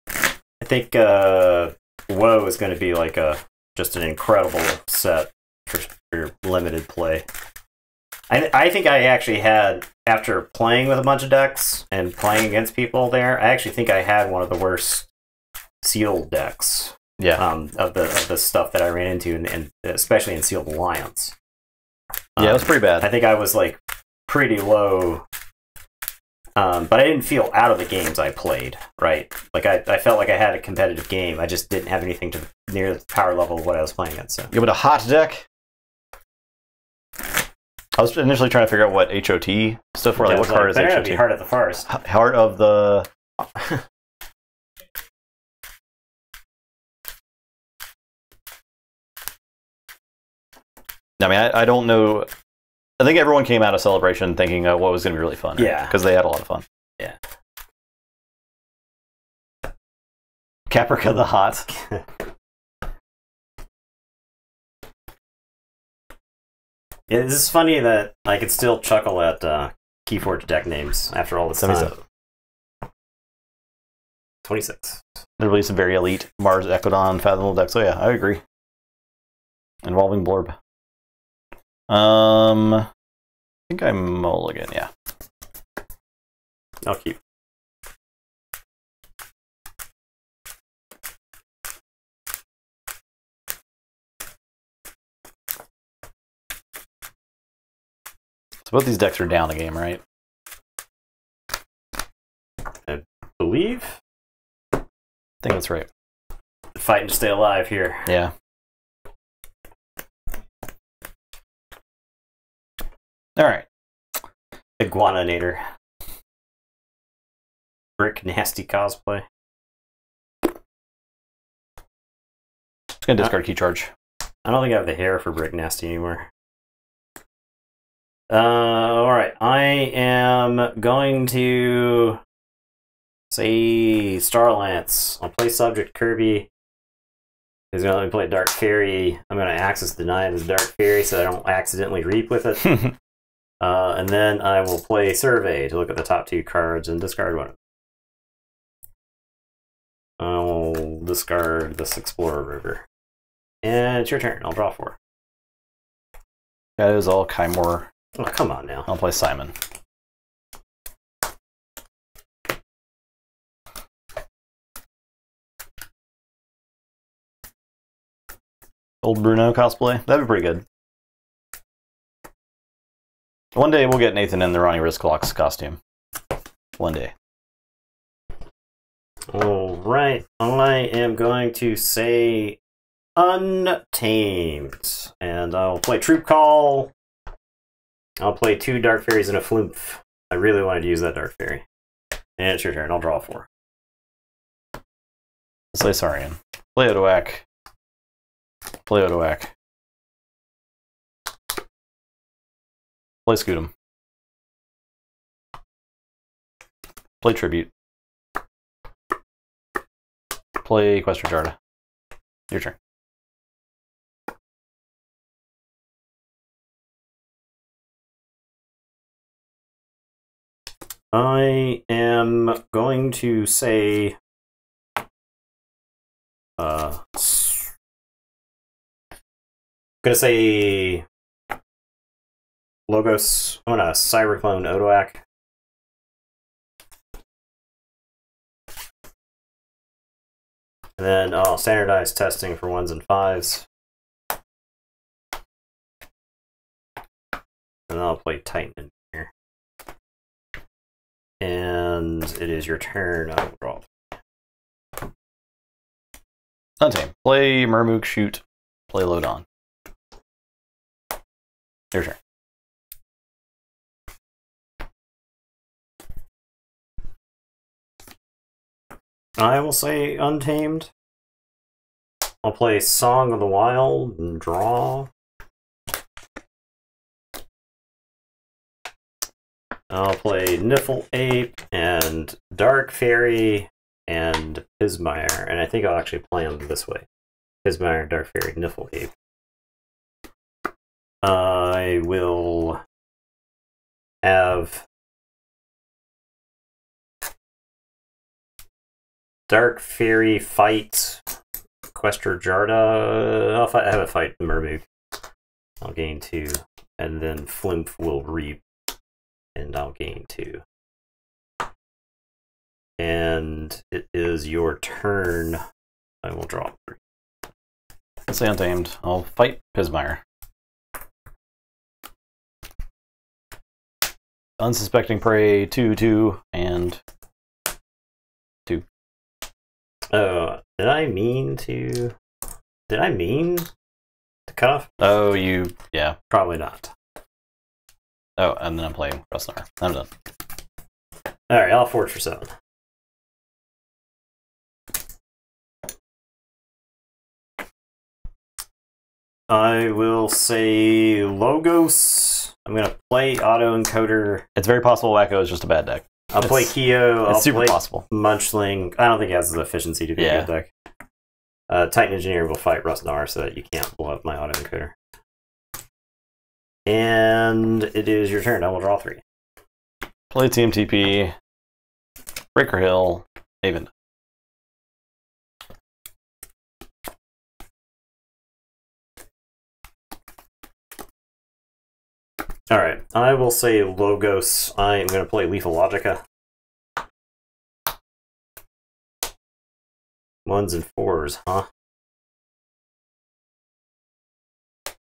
I think uh, Woe is going to be like a just an incredible set for limited play. I I think I actually had after playing with a bunch of decks and playing against people there. I actually think I had one of the worst sealed decks Yeah. um, of the of the stuff that I ran into, and, and especially in sealed alliance. yeah, Um, that's pretty bad. I think I was like pretty low, um, but I didn't feel out of the games I played. Right, like I, I felt like I had a competitive game. I just didn't have anything to near the power level of what I was playing against. So Yeah, but a hot deck. I was initially trying to figure out what HOT stuff were. Like, what card like, is HOT? Be heart of the first. Heart of the. I mean, I, I, don't know. I think everyone came out of Celebration thinking uh, what was going to be really fun. Right? Yeah. Because they had a lot of fun. Yeah. Caprica the Hot. Yeah, this is funny that I could still chuckle at uh, Keyforge deck names after all this time. 26. They released some very elite Mars Ekwidon Fathomable deck. So yeah, I agree. Involving Blorb. Um, I think I'm mulligan. Yeah. I'll keep. So both these decks are down a game, right? I believe? I think that's right. Fighting to stay alive here. Yeah. All right. Iguananator. Brikk Nastee cosplay. Just gonna discard key charge. I don't think I have the hair for Brikk Nastee anymore. Uh, alright. I am going to say Star Alliance. I'll play Subject Kirby. He's going to let me play Dark Fairy. I'm going to access deny this Dark Fairy so I don't accidentally reap with it. Uh, and then I will play Survey to look at the top two cards and discard one. I'll discard this Explorer River. And it's your turn. I'll draw four. that is all Kymor. Oh, come on now. I'll play Simon. Old Bruno cosplay. That'd be pretty good. One day we'll get Nathan in the Ronnie Wristclocks costume. One day. All right. I am going to say Untamed. And I'll play Troop Call. I'll play two Dark Fairies and a Flumph. I really wanted to use that Dark Fairy. And it's your turn. I'll draw four. Play Saurian. Play Odoac. Play Odoac. Play Scootum. Play Tribute. Play Questor Jarda. Your turn. I am going to say. Uh. s- Gonna say. Logos. I'm gonna Cyberclone Odoac. And then I'll standardize testing for ones and fives. And I'll play Titan here. And it is your turn. I draw. Untamed. Play Murmook. Shoot. Play Lodon. Your turn. I will say Untamed. I'll play Song of the Wild and draw. I'll play Niffle Ape and Dark Fairy and Pismire, and I think I'll actually play them this way. Pismire, Dark Fairy, Niffle Ape. I will have Dark Fairy fight Questor Jarda. I'll have a fight Mermaid. I'll gain two. And then Flumph will reap. And I'll gain two. And it is your turn. I will draw three. Let's say Untamed. I'll fight Pismire. Unsuspecting prey, 2 2, and two. Oh, did I mean to? Did I mean to cut off? oh, you, yeah. Probably not. Oh, and then I'm playing Rustler. I'm done. All right, I'll forge for seven. I will say Logos. I'm gonna play autoencoder. It's very possible Wacko is just a bad deck. I'll play It's- Keo. I'll It's super play possible. Munchling. I don't think it has the efficiency to be Yeah. a good deck. Uh, Titan Engineer will fight Rustnar so that you can't blow up my autoencoder. And it is your turn. I will draw three. Play TMTP, Breaker Hill, Haven. All right. I will say Logos. I am going to play Lethal Logica. Ones and fours, huh?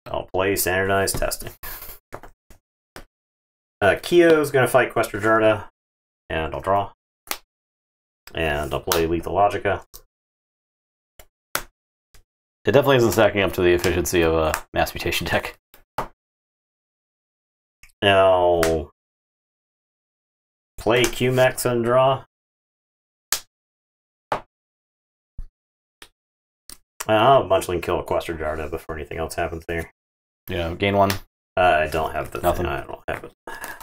I'll play Standardized Testing. Uh, Keo's going to fight Questor Jarda, and I'll draw. And I'll play Lethal Logica. It definitely isn't stacking up to the efficiency of a mass mutation deck. Now, play QMax and draw. I'll Munchling kill a Jarda before anything else happens there. Know, gain one. Uh, I don't have the Nothing. Thing. I don't have it.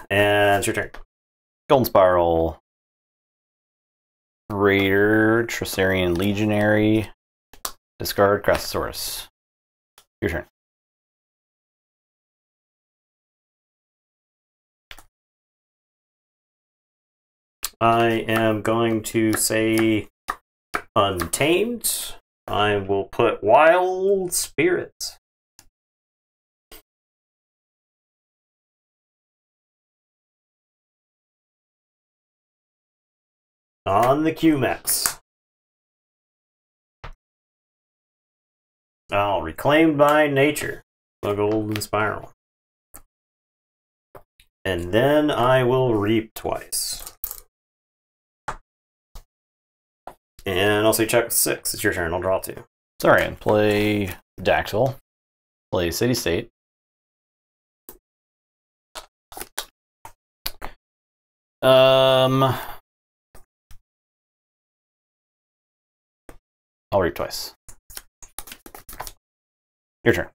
And it's your turn. Golden Spiral, Raider, Tricerian Legionary, discard Crassosaurus. Your turn. I am going to say Untamed. I will put Wild Spirit. On the QMax. Oh, reclaimed by nature. The golden spiral. And then I will reap twice. And I'll say check six. It's your turn. I'll draw two. Saurian, play Dactyl, play City State. Um, I'll read twice. Your turn.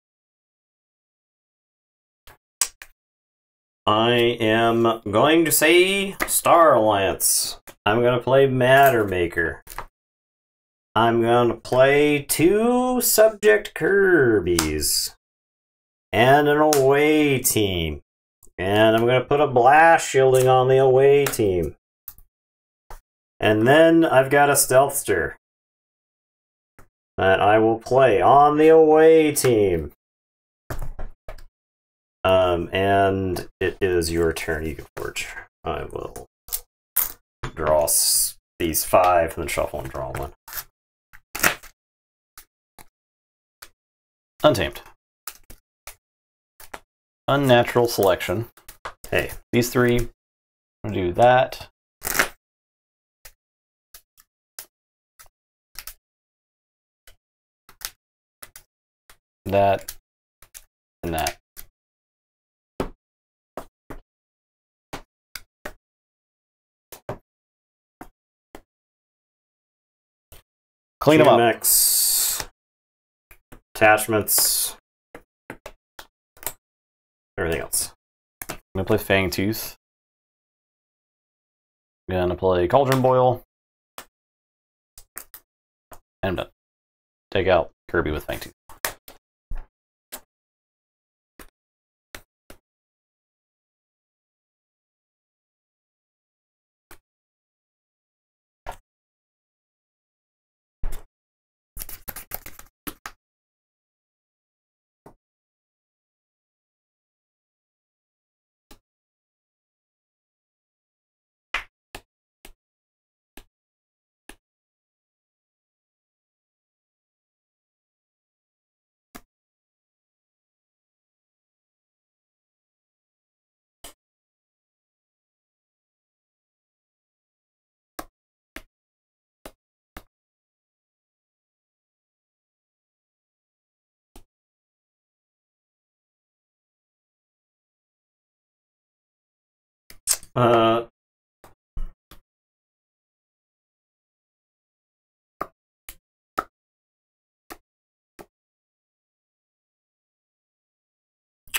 I am going to say Star Alliance. I'm going to play Matter Maker. I'm going to play two Subject Kirby's and an away team. And I'm going to put a blast shielding on the away team. And then I've got a Stealthster that I will play on the away team. Um, and it is your turn, Eagle I will draw s- these five and then shuffle and draw one. Untamed. Unnatural selection. Hey, These three. I'm gonna do that. That. And that. Clean them up. GMX, attachments, everything else. I'm gonna play Fang Tooth. I'm gonna play Cauldron Boil. And I'm done. Take out Kirby with Fang Tooth. Uh,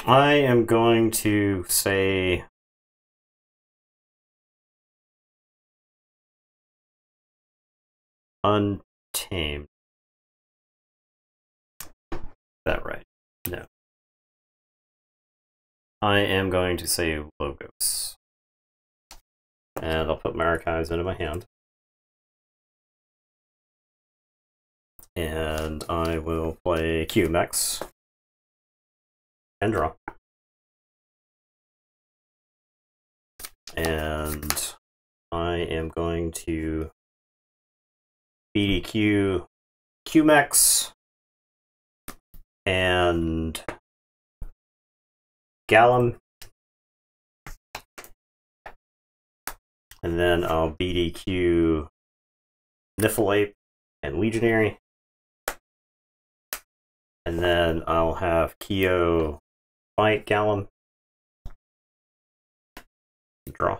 I am going to say. Untamed. Is that right? No. I am going to say Logos. And I'll put archives into my hand. And I will play QMX and draw. And I am going to BDQ QMX and Gallim. And then uh, I'll BDQ Niffle Ape and Legionary. And then I'll have Keo fight Gallim. Draw.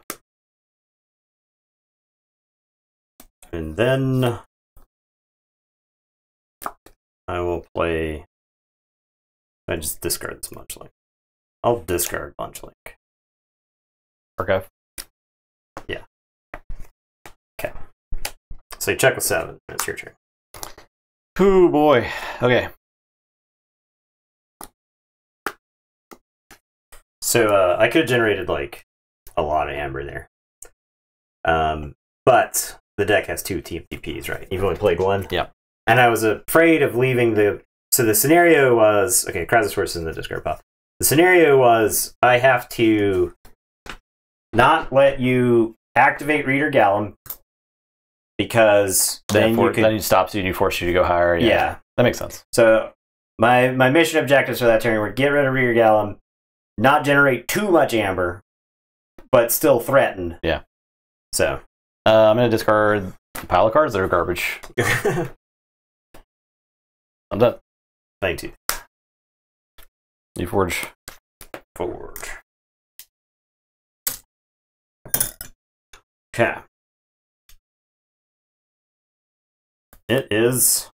And then I will play. I just discard this. I'll discard bunch like. Okay. So you check with seven. It's your turn. Ooh boy. Okay. So uh, I could have generated like a lot of amber there. Um, but the deck has two TMTPs, right? You've only played one. Yep. And I was afraid of leaving the. So the scenario was okay. Crassosaurus is in the discard pile. The scenario was I have to not let you activate Rhetor Gallim because Then, then for, you could then he stops you and he forces you to go higher. Yeah. yeah. That makes sense. So my my mission objectives for that turn were get rid of Rhetor Gallim, not generate too much amber, but still threaten. Yeah. So Uh, I'm going to discard a pile of cards that are garbage. I'm done. thank you. You forge. Forward. Okay. It is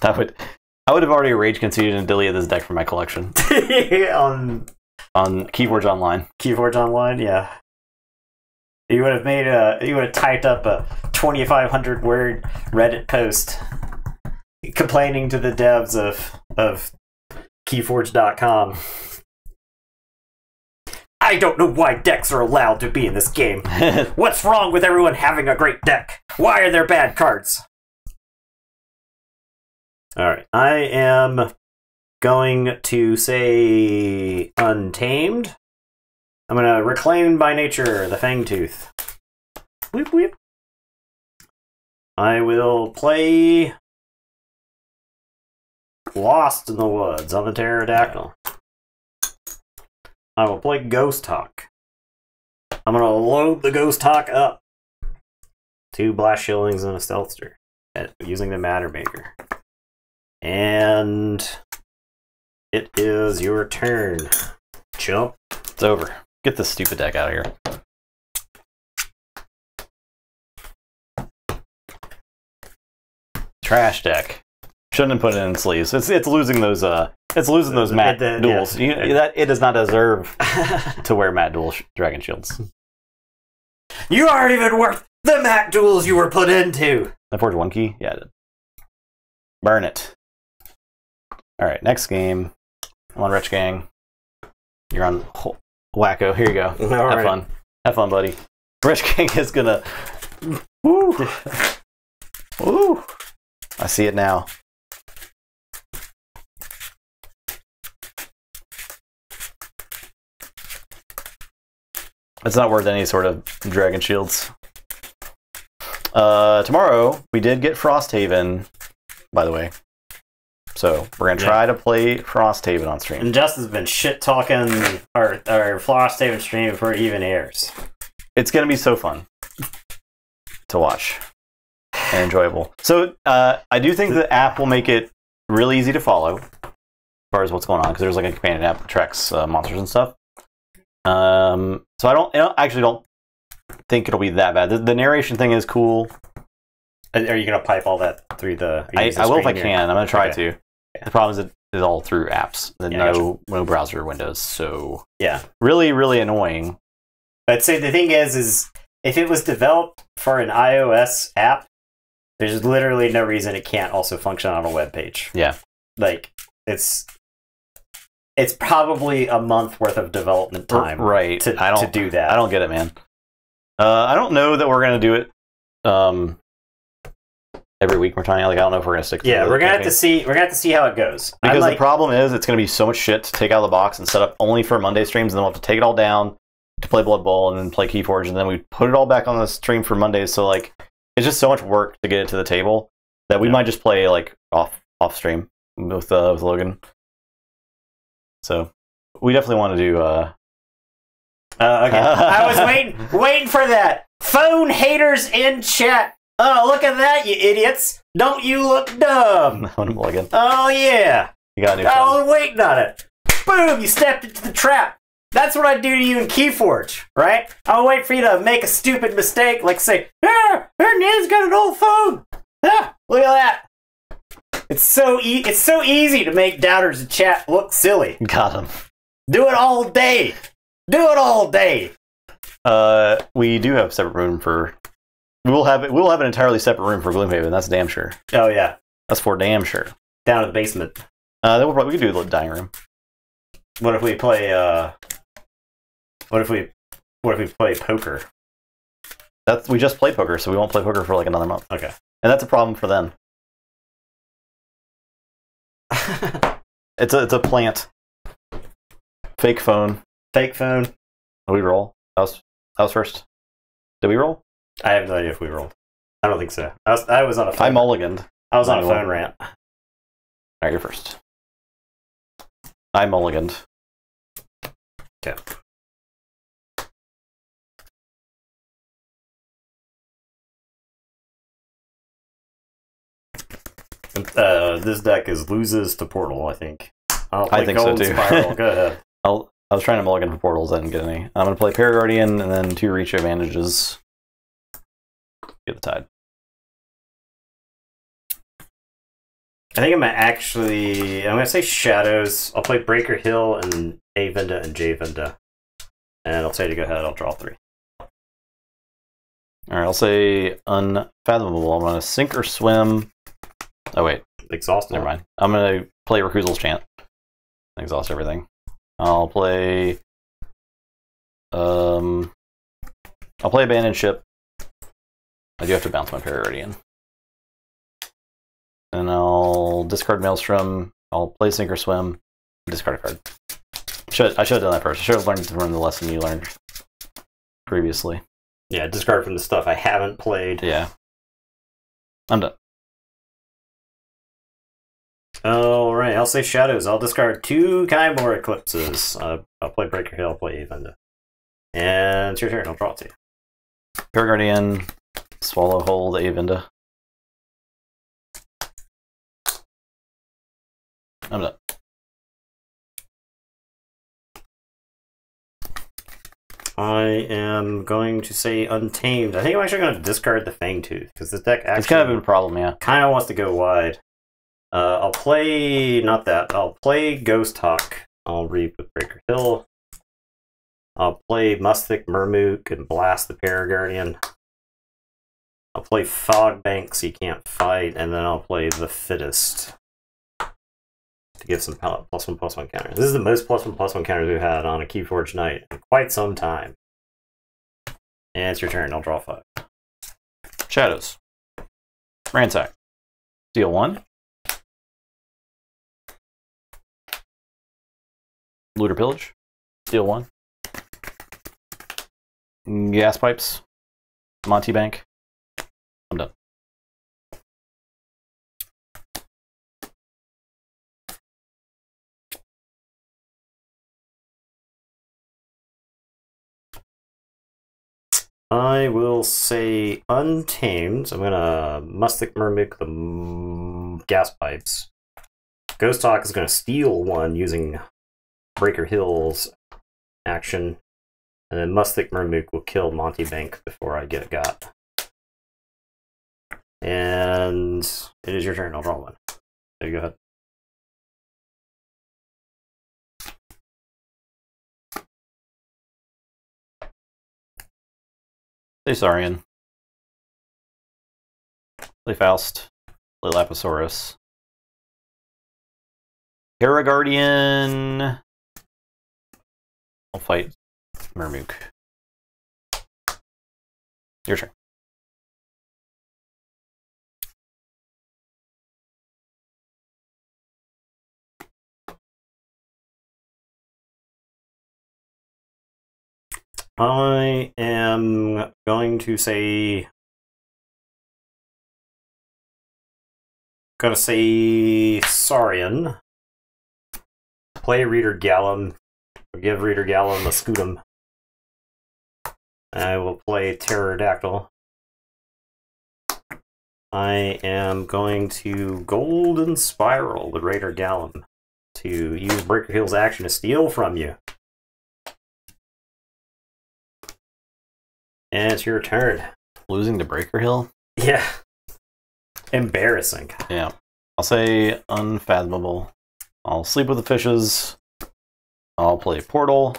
That would. I would have already rage conceded and deleted this deck from my collection on on Keyforge Online. Keyforge Online. Yeah. You would have made a. You would have typed up a 2,500 word Reddit post complaining to the devs of of Keyforge.com. I don't know why decks are allowed to be in this game. What's wrong with everyone having a great deck? Why are there bad cards? Alright, I am going to say Untamed. I'm going to reclaim by nature the Fangtooth. Weep, weep. I will play Lost in the Woods on the pterodactyl. I will play Ghost Hawk. I'm going to load the Ghost Hawk up. Two Blast Shieldings and a Stealthster using the Matter Maker. And it is your turn. Chump. It's over. Get this stupid deck out of here. Trash deck. Shouldn't have put it in sleeves. It's it's losing those uh it's losing those did, duels. yeah. You, that it does not deserve to wear mat dual sh- dragon shields. you aren't even worth the mat duels you were put into. I forged one key. Yeah, I did. Burn it. All right, next game. I'm on Rich Gang. You're on Wacko. Here you go. All Have right. fun. Have fun, buddy. Rich Gang is gonna. Woo! Woo! I see it now. It's not worth any sort of dragon shields. Uh, tomorrow we did get Frosthaven, by the way. So we're gonna Yeah. try to play Frosthaven on stream. And Justin's been shit talking our our Frosthaven stream before it even airs. It's gonna be so fun to watch and enjoyable. So uh, I do think the app will make it really easy to follow as far as what's going on because there's like a companion app that tracks uh, monsters and stuff. Um, so I don't, I don't actually don't think it'll be that bad. The, the narration thing is cool. Are you gonna pipe all that through the? I, I will if I can. I'm gonna try Okay. to. The problem is it's all through apps, and Yeah, no no browser windows. So Yeah. really, really annoying. I'd say the thing is, is if it was developed for an iOS app, there's literally no reason it can't also function on a web page. Yeah. Like it's it's probably a month worth of development time right? to, I don't to do that. I don't get it, man. Uh, I don't know that we're gonna do it. Um, every week we're trying. Like I don't know if we're gonna stick. to yeah, we're gonna have to see. We're gonna have to see how it goes. Because like, the problem is, it's going to be so much shit to take out of the box and set up only for Monday streams, and then we'll have to take it all down to play Blood Bowl and then play Keyforge, and then we put it all back on the stream for Mondays. So like, it's just so much work to get it to the table that we Yeah. might just play like off off stream with uh, with Logan. So we definitely want to do. Uh, Uh, okay. I was waiting, waiting for that. Phone haters in chat. Oh, look at that, you idiots! Don't you look dumb? Logan, Oh yeah. you got a new I was waiting on it. Boom! You stepped into the trap. That's what I do to you in Keyforge, right? I'll wait for you to make a stupid mistake, like say, "Ah, Hernandez got an old phone." Ah, look at that. It's so e- it's so easy to make doubters in chat look silly. Got him. Do it all day. Do it all day. Uh, we do have separate room for. We will have it. we will have an entirely separate room for Gloomhaven. That's damn sure. Oh yeah, That's for damn sure. down in the basement. Uh, then we'll probably we could do a little dining room. What if we play? uh What if we? What if we play poker? That's we just played poker, so we won't play poker for like another month, Okay. and that's a problem for them. It's a it's a plant. Fake phone. Fake phone. We roll? That was that was first. Did we roll? I have no idea if we rolled. I don't think so. I was, I was on a I phone. mulliganed. I was on a Mulligan. phone rant. All right, you're first. I mulliganed. Okay. Uh, this deck is loses to Portal. I think. I'll I play think so, too. Spiral. Go ahead. I'll, I was trying to mulligan for portals. I didn't get any. I'm gonna play Paraguardian and then two reach advantages. Get the tide. I think I'm gonna actually. I'm gonna say Shadows. I'll play Breaker Hill and A Venda and J Venda, and I'll tell you to go ahead. I'll draw three. All right, I'll say unfathomable. I'm gonna sink or swim. Oh wait, Exhaust. never mind. I'm gonna play Recusal Chant. Exhaust everything. I'll play. Um, I'll play Abandoned Ship. I do have to bounce my Paraguardian. And I'll discard Maelstrom. I'll play Sink or Swim. Discard a card. Should I should have done that first. I should have learned from the lesson you learned previously. Yeah, discard from the stuff I haven't played. Yeah. I'm done. All right, I'll say Shadows. I'll discard two Kymor Eclipses. Uh, I'll play Breaker Hill. I'll play Avenda. And it's your turn. I'll draw two. Paraguardian, Swallow Hold, Avinda. I'm done. I am going to say Untamed. I think I'm actually going to discard the Fangtooth because this deck actually It's kind of been a problem, yeah. kind of wants to go wide. Uh, I'll play not that. I'll play Ghost Hawk. I'll read with Breaker Hill. I'll play Mustic Murmook and blast the Paraguardian. I'll play Fog Bank so you can't fight, and then I'll play the Fittest to give some plus one plus one counters. This is the most plus one plus one counters we've had on a Keyforge night in quite some time. And it's your turn. I'll draw five. Shadows. Ransack. Deal one. Looter Pillage. Deal one. Gas Pipes. Monty Bank. I'm done. I will say Untamed. I'm gonna Mustic Murmook the gas pipes. Ghost Hawk is gonna steal one using Breaker Hill's action, and then Mustic Murmook will kill Monty Bank before I get a got. And it is your turn. I'll draw one. So go ahead. Play Saurian. Play Faust. Play Lapisaurus. Terra Guardian. I'll fight Murmook. Your turn. I am going to say. Gonna say Saurian. Play Rhetor Gallim. Give Rhetor Gallim a Scutum. I will play Pterodactyl. I am going to Golden Spiral the Rhetor Gallim to use Breaker Hill's action to steal from you. And it's your turn. Losing to Breaker Hill? Yeah. Embarrassing. Yeah. I'll say unfathomable. I'll sleep with the fishes. I'll play Portal.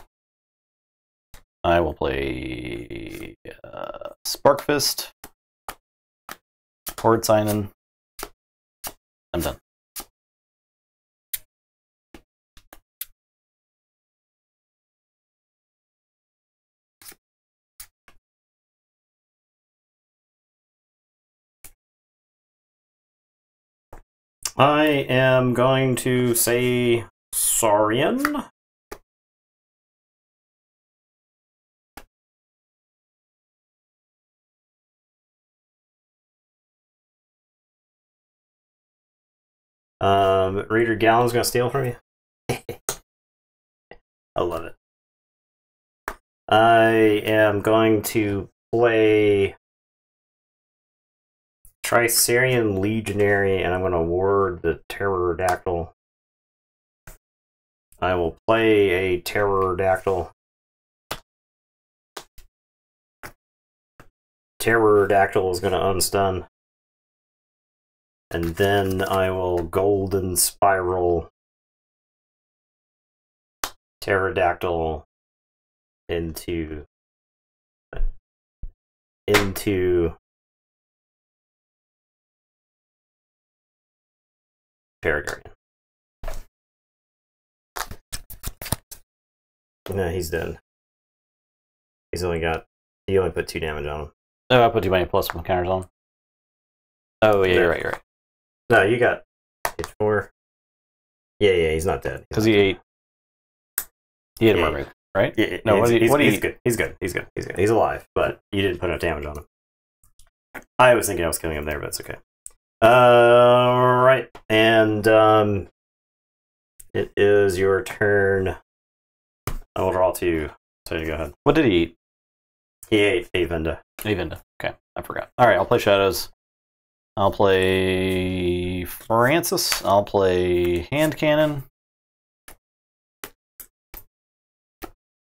I will play uh, Sparkfist. Horrid Synan. I'm done. I am going to say Saurian. Um, Rhetor Gallim's gonna steal from you. I love it. I am going to play Tricerian Legionary, and I'm going to ward the Pterodactyl. I will play a Pterodactyl. Pterodactyl is going to unstun. And then I will Golden Spiral Pterodactyl into into Paraguardian. No, he's dead. He's only got he only put two damage on him. Oh, I put too many plus one counters on. Oh, yeah, Yeah. you're right, you're right. No, you got hit four. Yeah, yeah, he's not dead. Because he ate. He ate a mermaid, right? Yeah, No, he's, what you- he's, what he's good. He's good. He's good. He's good. He's alive, but you didn't put enough damage on him. I was thinking I was killing him there, but it's okay. All right, and um, it is your turn. I will draw two. So you go ahead. What did he eat? He ate Avenda. Avinda. Okay, I forgot. All right, I'll play Shadows. I'll play Francis. I'll play Hand Cannon.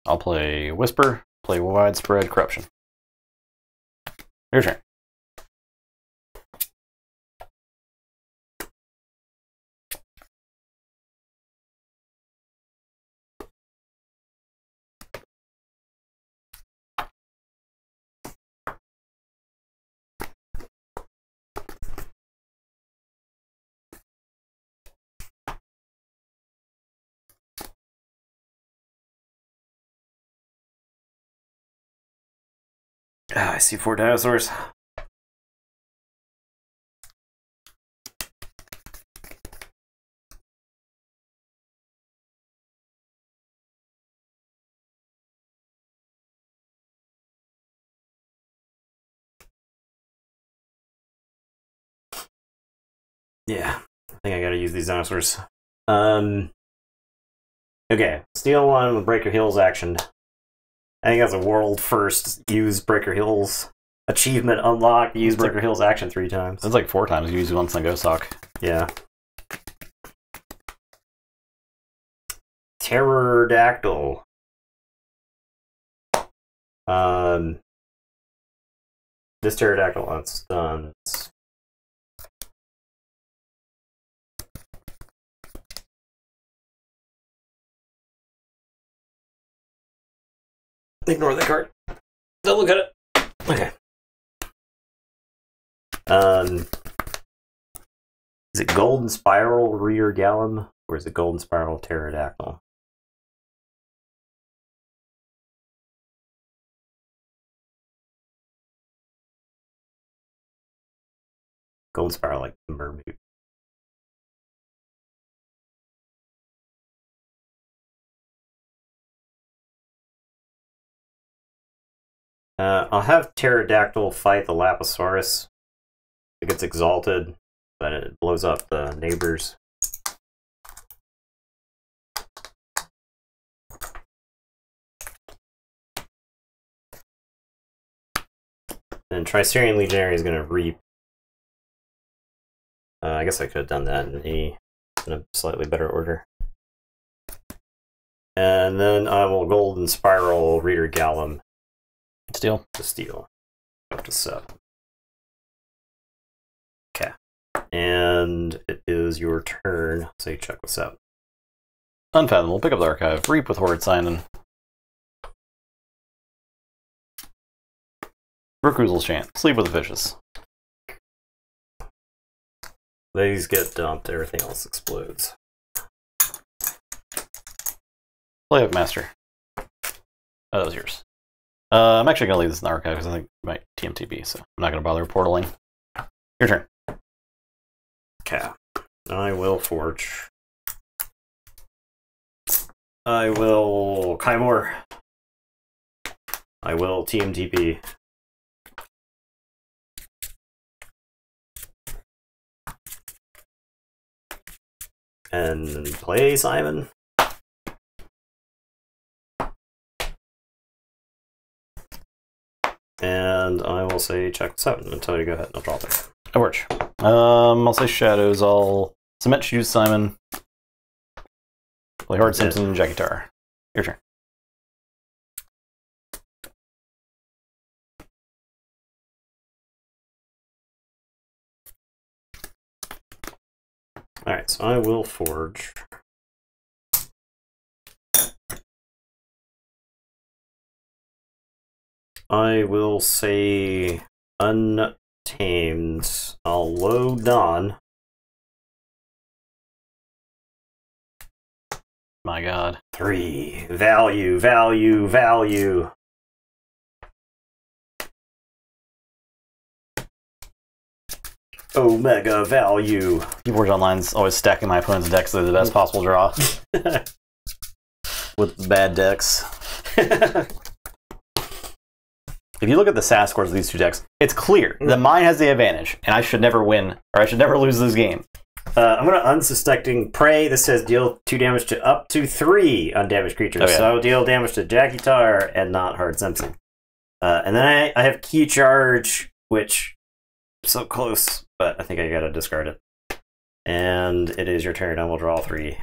I'll play Whisper. Play Widespread Corruption. Your turn. Ah, I see four dinosaurs. Yeah, I think I gotta use these dinosaurs. Um. Okay, steal one with Breaker Hill's action. I think that's a world first. Use Breaker Hills achievement unlocked. Use It's like- Breaker Hills action three times. That's like four times you use once on Hawk. Yeah. Pterodactyl. Um. This pterodactyl once done. Ignore that card. Don't look at it. Okay. Um, is it Golden Spiral Rhetor Gallim or is it Golden Spiral Pterodactyl? Golden Spiral, like the mermaid. Uh, I'll have Pterodactyl fight the Lapisaurus. It gets exalted, but it blows up the neighbors. And Tricerian Legionary is going to reap. Uh, I guess I could have done that in, a, in a slightly better order. And then I will Golden Spiral Rhetor Gallim Steal. to steal. Up to seven. Okay. And it is your turn. So you check with seven. Unfathomable. Pick up the archive. Reap with Horrid Sign. Rookoozle's Chant. Sleep with the Fishes. These get dumped, everything else explodes. Play up Master. Oh, that was yours. Uh, I'm actually going to leave this in the archive because I think it might TMTB, so I'm not going to bother portaling. Your turn. Okay. I will forge. I will Kymor. I will TMTP. And play Simon. And I will say check this seven until you go ahead and I'll drop it. I work. Um, I'll say Shadows. I'll Cement Shoes Simon. Play Hard Yeah. Simpson, Jack Guitar. Your turn. Alright, so I will forge. I will say untamed. I'll load on. My god. Three. Value, value, value. Omega value. Keyforge Online's always stacking my opponent's decks so they're the best mm. possible draw. With bad decks. If you look at the SAS scores of these two decks, it's clear that mine has the advantage, and I should never win, or I should never lose this game. Uh, I'm going to unsuspecting prey. This says deal two damage to up to three undamaged creatures. Yeah. So deal damage to Jackie Tar and not Hard Simpson. Uh, and then I, I have key charge, which so close, but I think I got to discard it. And it is your turn. And I will draw three.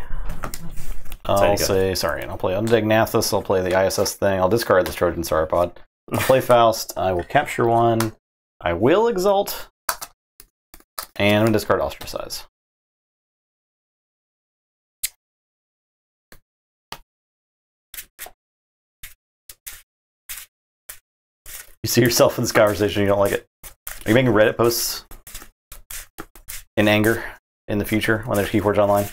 I'll say, sorry, and I'll play Undignathus, I'll play the ISS thing, I'll discard the Trojan Sauropod. Play Faust, I will capture one, I will Exalt, and I'm going to discard Ostracize. You see yourself in this conversation, you don't like it. Are you making Reddit posts in anger in the future when there's Keyforge Online?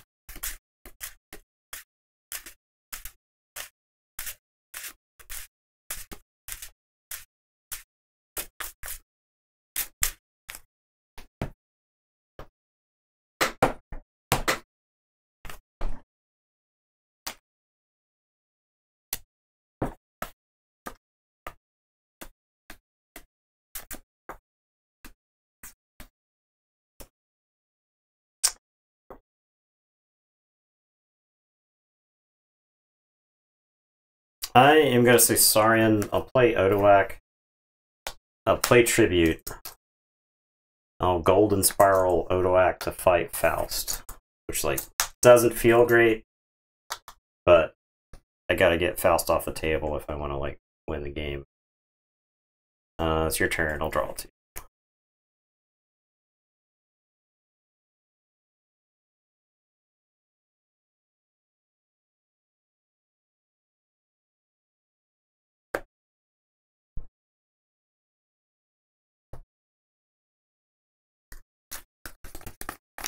I am going to say Saurian. I'll play Odoac. I'll play Tribute. I'll Golden Spiral Odoac to fight Faust. Which, like, doesn't feel great. But I gotta get Faust off the table if I want to, like, win the game. Uh, it's your turn. I'll draw two.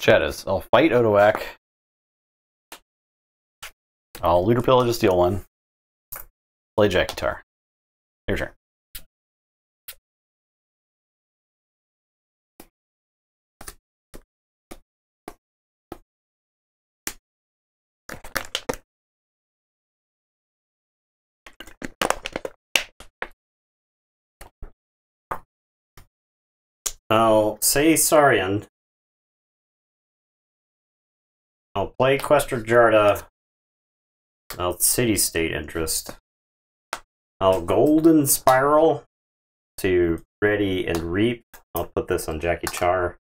Shadows. I'll fight Odoac. I'll looter pillage a steel one. Play Jack guitar. Your turn. I'll say Saurian. I'll play Questor Jarda. I'll City State interest. I'll Golden Spiral to Ready and Reap. I'll put this on Jackie Char.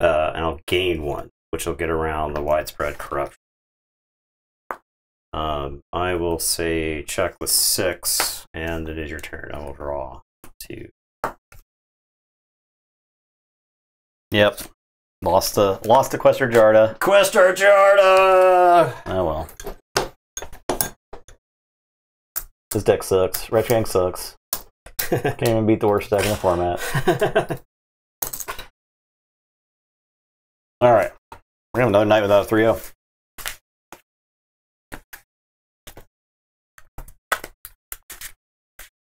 Uh, and I'll gain one, which will get around the widespread corruption. Um, I will say check with six, and it is your turn. I will draw two. Yep. Lost to lost to Questor Jarda. Questor Jarda! Oh well. This deck sucks. Retchgang sucks. Can't even beat the worst deck in the format. Alright. We're gonna have another night without a 3 0.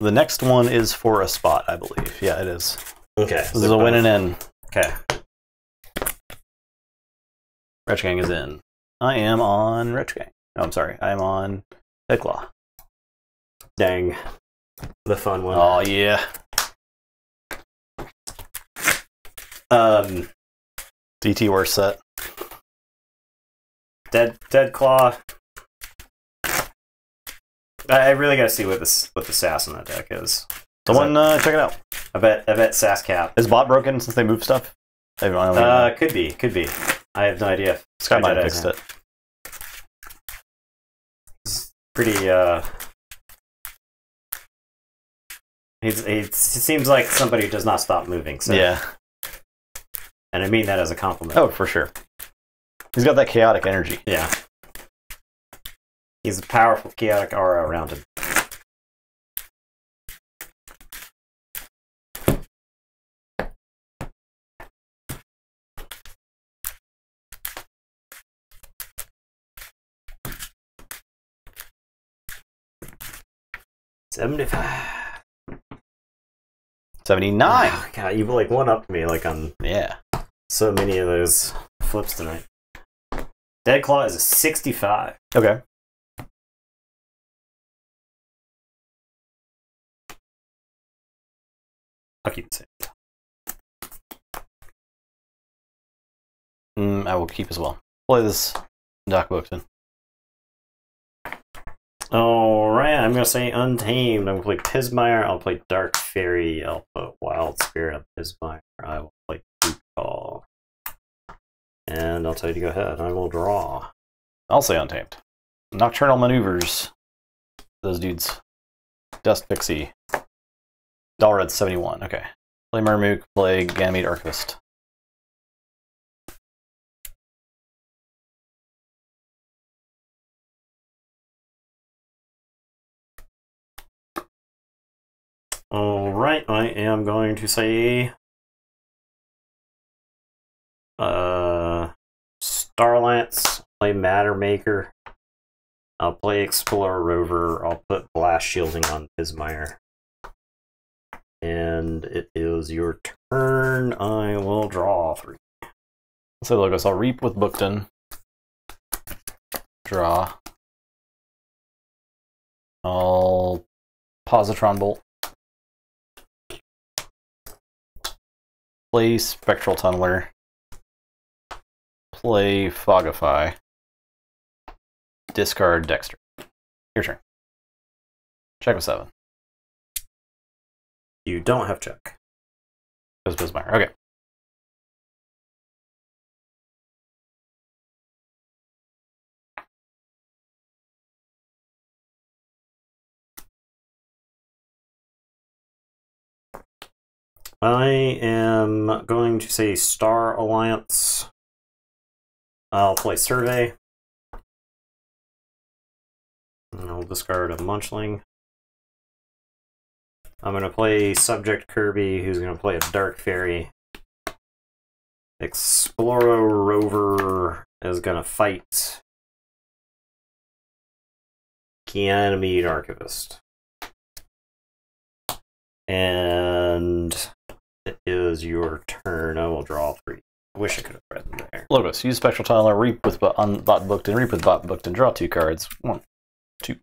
The next one is for a spot, I believe. Yeah, it is. okay. This is a win and in. Okay. Retch Gang is in. I am on Retch Gang. No, I'm sorry. I am on Deadclaw. Dang. The fun one. Oh, yeah. Um, DT worst set. Dead Dead Claw. I, I really gotta see what this what the SAS on that deck is. Someone uh, check it out. I bet I bet sass cap. Is bot broken since they moved stuff? I don't even know. Uh, could be, could be. I have no idea. Sky might fixed it. It's pretty. Uh, he's, he seems like somebody who does not stop moving. So, Yeah. and I mean that as a compliment. Oh, for sure. He's got that chaotic energy. Yeah. He's a powerful, chaotic aura around him. Seventy-five. 79. Oh, God, you've like one up to me like on Yeah. so many of those flips tonight. Dead Claw is a sixty-five. Okay. I'll keep it safe. Mm, I will keep as well. Play this Doc Bookton. All right, I'm gonna say Untamed. I'm gonna play Pismire. I'll play Dark Fairy. I'll put Wild Spirit on Pismire. I will play Fruit Call. And I'll tell you to go ahead. I will draw. I'll say Untamed. Nocturnal Maneuvers. Those dudes. Dust Pixie. Dalred 71. Okay. Play Murmook. Play Ganymede Archivist. All right, I am going to say uh Star Alliance, play Matter Maker. I'll play Explorer Rover. I'll put Blast Shielding on Pismire. And it is your turn. I will draw three. So logos. I'll reap with Bookton. Draw. I'll Positron Bolt. Play Spectral Tunneler. Play Foggify. Discard Dexter. Your turn. Check with seven. You don't have check. Goes Bismarck. Okay. I am going to say Star Alliance. I'll play Survey. And I'll discard a Munchling. I'm going to play Subject Kirby, who's going to play a Dark Fairy. Exploro Rover is gonna fight Ganymede Archivist. And it is your turn. I will draw three. I Wish I could have read them there. Logos. Use spectral tile or reap with on bot booked and reap with bot booked and draw two cards. One, two.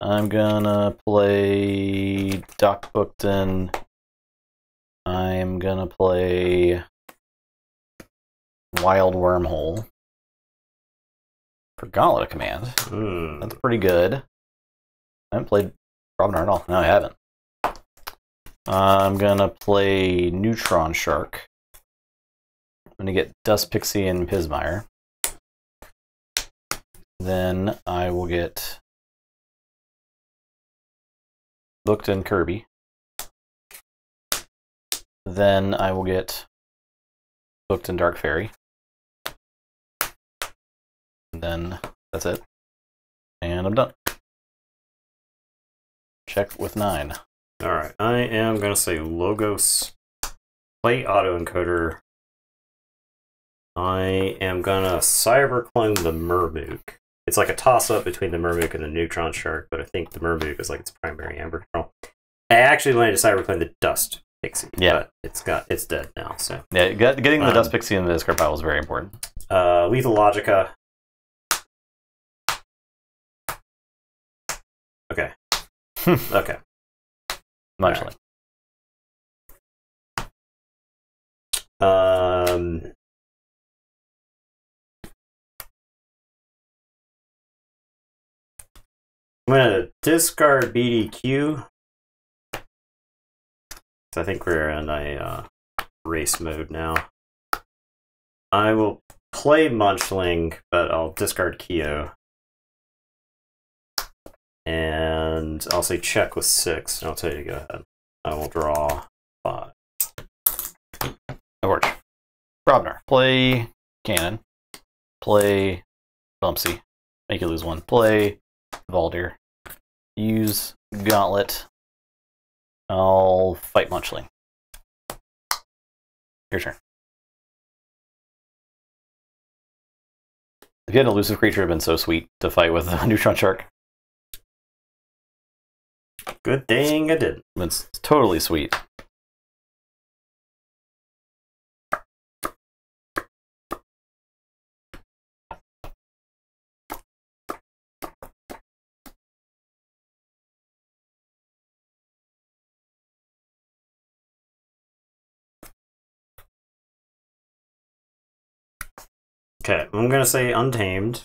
I'm gonna play Doc Bookton. I'm gonna play Wild Wormhole for Gauntlet Command. Hmm. That's pretty good. I haven't played Robin all. No, I haven't. Uh, I'm gonna play Neutron Shark. I'm gonna get Dust Pixie and Pismire. Then I will get Booked and Kirby. Then I will get Booked and Dark Fairy. And then that's it. And I'm done. Check with nine. All right, I am gonna say Logos, play autoencoder. I am gonna cyber clone the Murmook. It's like a toss up between the Murmook and the Neutron Shark, but I think the Murmook is like its primary amber control. I actually wanted to cyber clone the Dust Pixie, Yeah. but it's got it's dead now. So Yeah, getting the Um, Dust Pixie in the discard pile is very important. uh, Lethal Logica. Okay. okay. Much Alright. like. Um, I'm gonna discard BDQ. I think we're in a uh, race mode now. I will play Munchling, but I'll discard Kyo. And I'll say check with six, and I'll tell you to go ahead. I will draw five. Overwatch. Brobnar. Play Cannon. Play Bumpsy. Make you lose one. Play Valdir. Use Gauntlet. I'll fight Munchling. Your turn. If you had an elusive creature, it'd been so sweet to fight with a Neutron Shark. Good thing I didn't. It's totally sweet. Okay, I'm gonna say Untamed.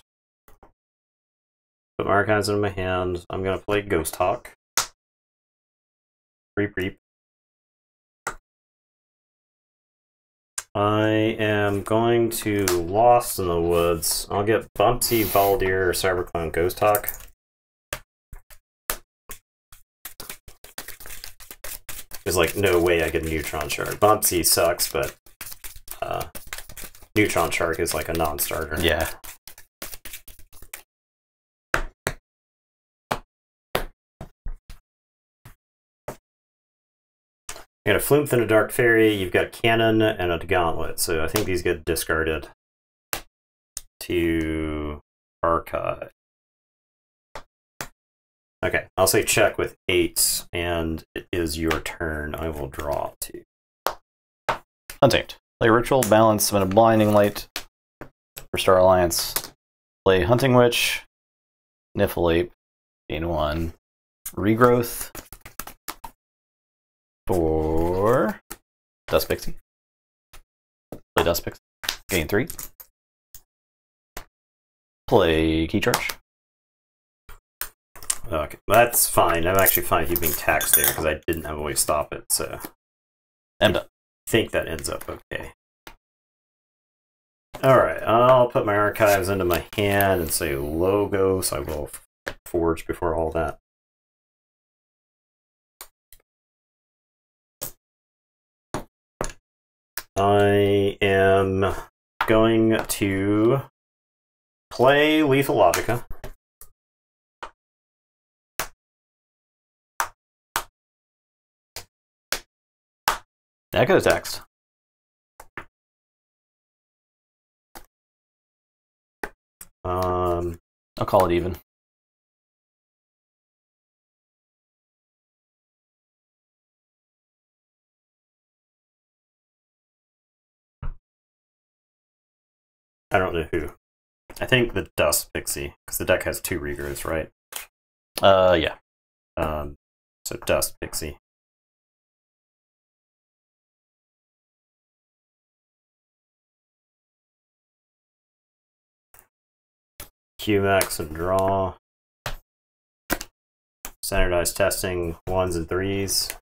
Put my archives in my hand. I'm gonna play Ghost Hawk. Reap Reap. I am going to Lost in the Woods. I'll get Bumpsy, Valdir, or Cyberclone Ghost Hawk. There's like no way I get a Neutron Shark. Bumpsy sucks, but uh, Neutron Shark is like a non-starter. Yeah. Got a Flumph and a Dark Fairy, you've got a Cannon and a Gauntlet, so I think these get discarded to archive. Okay, I'll say check with eight, and it is your turn. I will draw two. Untamed. Play Ritual, Balance, and a Blinding Light for Star Alliance. Play Hunting Witch, Niffle Ape, gain one. Regrowth for Dust Pixie. Play Dust Pixie, gain three. Play Key Charge. Okay, that's fine. I'm actually fine you being taxed there because I didn't have a way to stop it, so I'm done. I think that ends up okay. Alright, I'll put my archives into my hand and say logo, so I will forge before all that. I am going to play Lethal Logica. Echo text. Um, I'll call it even. I don't know who. I think the Dust Pixie, because the deck has two Regrowths, right? Uh, yeah. Um, so Dust Pixie. QMax and draw. Standardized testing ones and threes.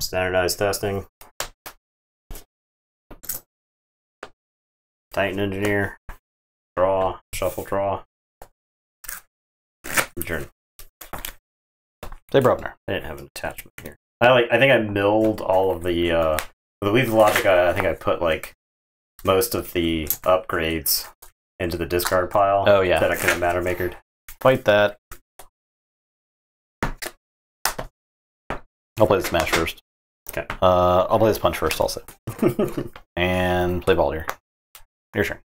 Standardized testing. Titan Engineer. Draw. Shuffle draw. Return. Say Brobnar. I didn't have an attachment here. I like. I think I milled all of the. uh The Lethal Logic. I, I think I put like most of the upgrades into the discard pile. Oh, yeah. That I could have matter makered. Fight that. I'll play the smash first. Okay. Uh, I'll play this punch first also. And play Baldur. Your turn.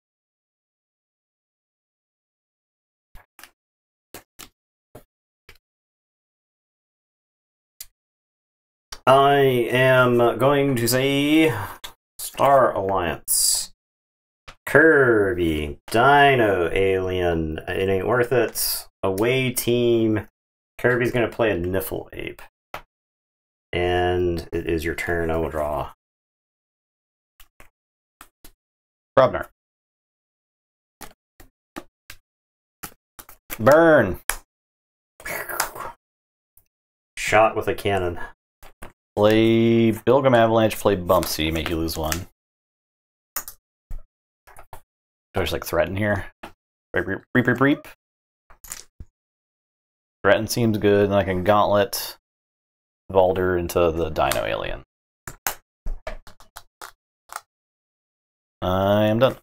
I am going to say Star Alliance. Kirby, Dino Alien, it ain't worth it. Away team, Kirby's gonna play a Niffle Ape. And it is your turn, I will draw. Brobnar. Burn. Shot with a cannon. Play Bilgum Avalanche, play Bumpsy, make you lose one. Do I just like threaten here? Reap, reap, reap, reap, reap. Threaten seems good, and I can gauntlet Valder into the Dino Alien. I am done.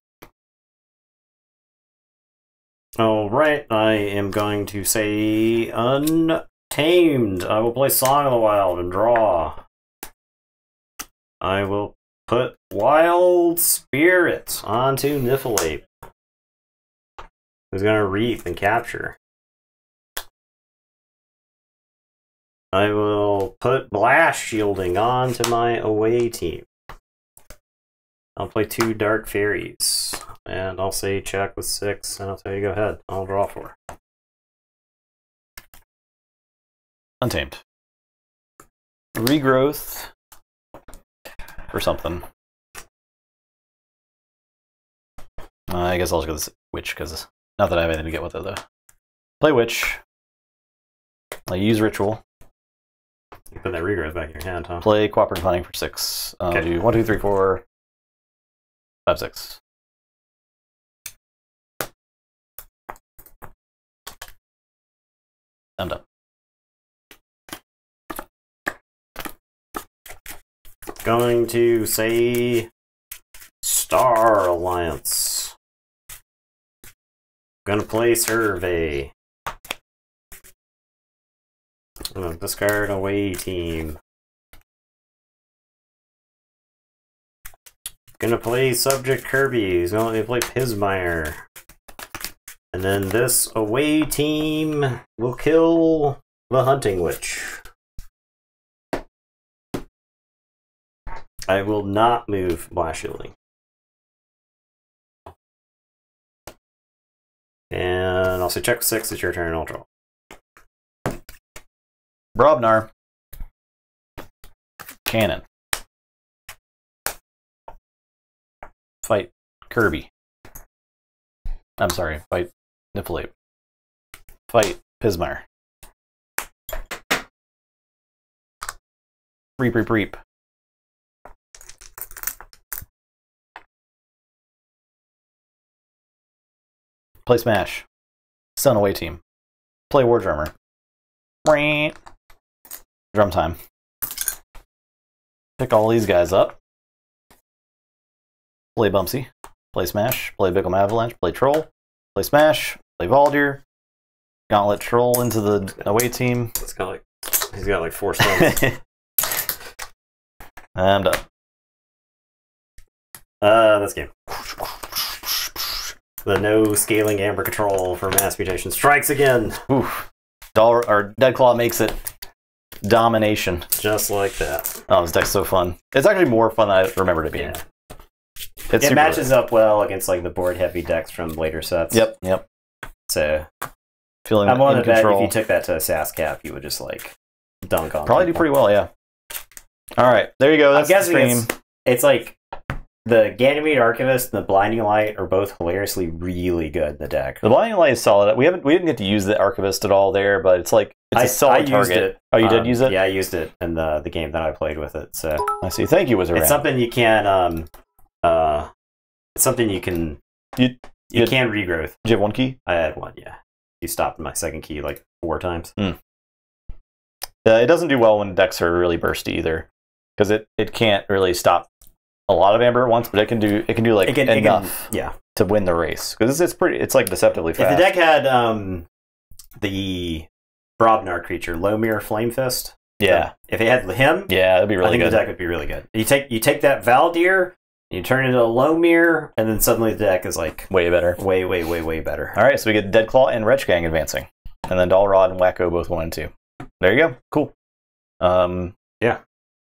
All right, I am going to say Untamed. I will play Song of the Wild and draw. I will put Wild Spirit onto Niffle Ape. Who's going to reap and capture. I will put Blast Shielding onto my away team. I'll play two Dark Fairies. And I'll say check with six, and I'll tell you go ahead. I'll draw four. Untamed. Regrowth. Or something. Uh, I guess I'll just go this Witch, because not that I have anything to get with it, though. Play Witch. I use Ritual. You put that regrowth back in your hand, huh? Play Cooperative Hunting for six. I'll Okay. do one, two, three, four, five, six. I'm done. Going to say Star Alliance. Gonna play Survey. Gonna discard away team. Gonna play Subject Kirby. He's gonna let me play Pismire. And then this away team will kill the Hunting Witch. I will not move Blast Shielding. And I'll say check six, it's your turn, I'll draw. Brobnar. Cannon. Fight Kirby. I'm sorry, fight Niffle Ape. Fight Pismire. Reap, reap, reap. Play Smash. Stun away team. Play War Drummer. Drum time. Pick all these guys up. Play Bumpsy. Play Smash. Play Bickham Avalanche. Play Troll. Play Smash. Play Valdir. Gauntlet Troll into the away team. It's got like he's got like four stones. I'm done. Uh, this game. The no scaling amber control for mass mutation strikes again, Oof. Dollar or Deadclaw makes it domination. just like that. Oh, this deck's so fun. It's actually more fun than I remember it being. Yeah. It's it matches up well against like the board heavy decks from later sets. Yep, yep. So Feeling I'm in to bet if you took that to a SAS cap, you would just like dunk on. Probably do pretty well, yeah. All right, there you go. I'm That's the guessing it's, it's like the Ganymede Archivist and the Blinding Light are both hilariously really good in the deck. The blinding light is solid. We haven't we didn't get to use the archivist at all there, but it's like it's a I, solid I used target. it. Oh, you did Um, use it? Yeah, I used it in the the game that I played with it. So I see. Thank you, Wizard. it's something you can um uh it's something you can You- you you- can regrowth. Did you have one key? I had one, yeah. You stopped my second key like four times. Uh, it doesn't do well when decks are really bursty either, because it, it can't really stop a lot of amber at once, but it can do it can do like It can, it can- enough yeah. to win the race because it's, it's pretty it's like deceptively If the deck had um the Brobnar creature, Lomir Flame Fist. yeah, If it had him, yeah, that'd be really. I think good. the deck would be really good. You take you take that Valdir, you turn into a low mirror, and then suddenly the deck is like Way better. way, way, way, way better. All right, so we get Deadclaw and Wretch Gang advancing, and then Dalrod and Wacko both one and two. There you go. Cool. Um, yeah.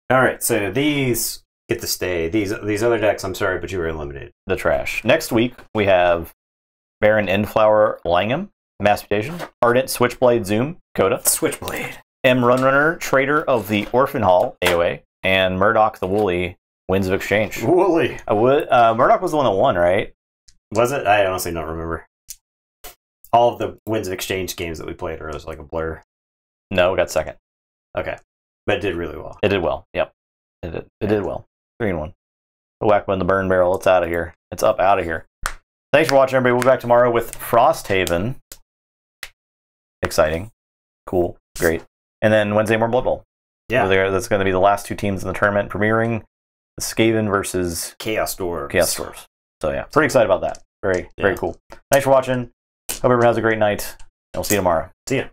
All right, so these get to stay. These these other decks, I'm sorry, but you were eliminated. the trash. Next week we have Baron Endflower Langham, Mass Mutation, Ardent Switchblade Zoom, Coda, Switchblade. M Runrunner, Trader of the Orphan Hall, AOA, and Murdoch the Woolly, Winds of Exchange. Woolly. I uh, Murdoch was the one that won, right? Was it? I honestly don't remember. All of the Winds of Exchange games that we played are just like a blur. No, we got second. Okay, but it did really well. It did well. Yep. It did, it did well. Three and one. The whack in the burn barrel. It's out of here. It's up out of here. Thanks for watching, everybody. We'll be back tomorrow with Frosthaven. Exciting. Cool. Great. And then Wednesday, more Blood Bowl. Yeah, that's going to be the last two teams in the tournament premiering Skaven versus Chaos Dwarves. Chaos Stores. So, yeah, pretty excited about that. Very, very cool. Thanks for watching. Hope everyone has a great night. And we'll see you tomorrow. See ya.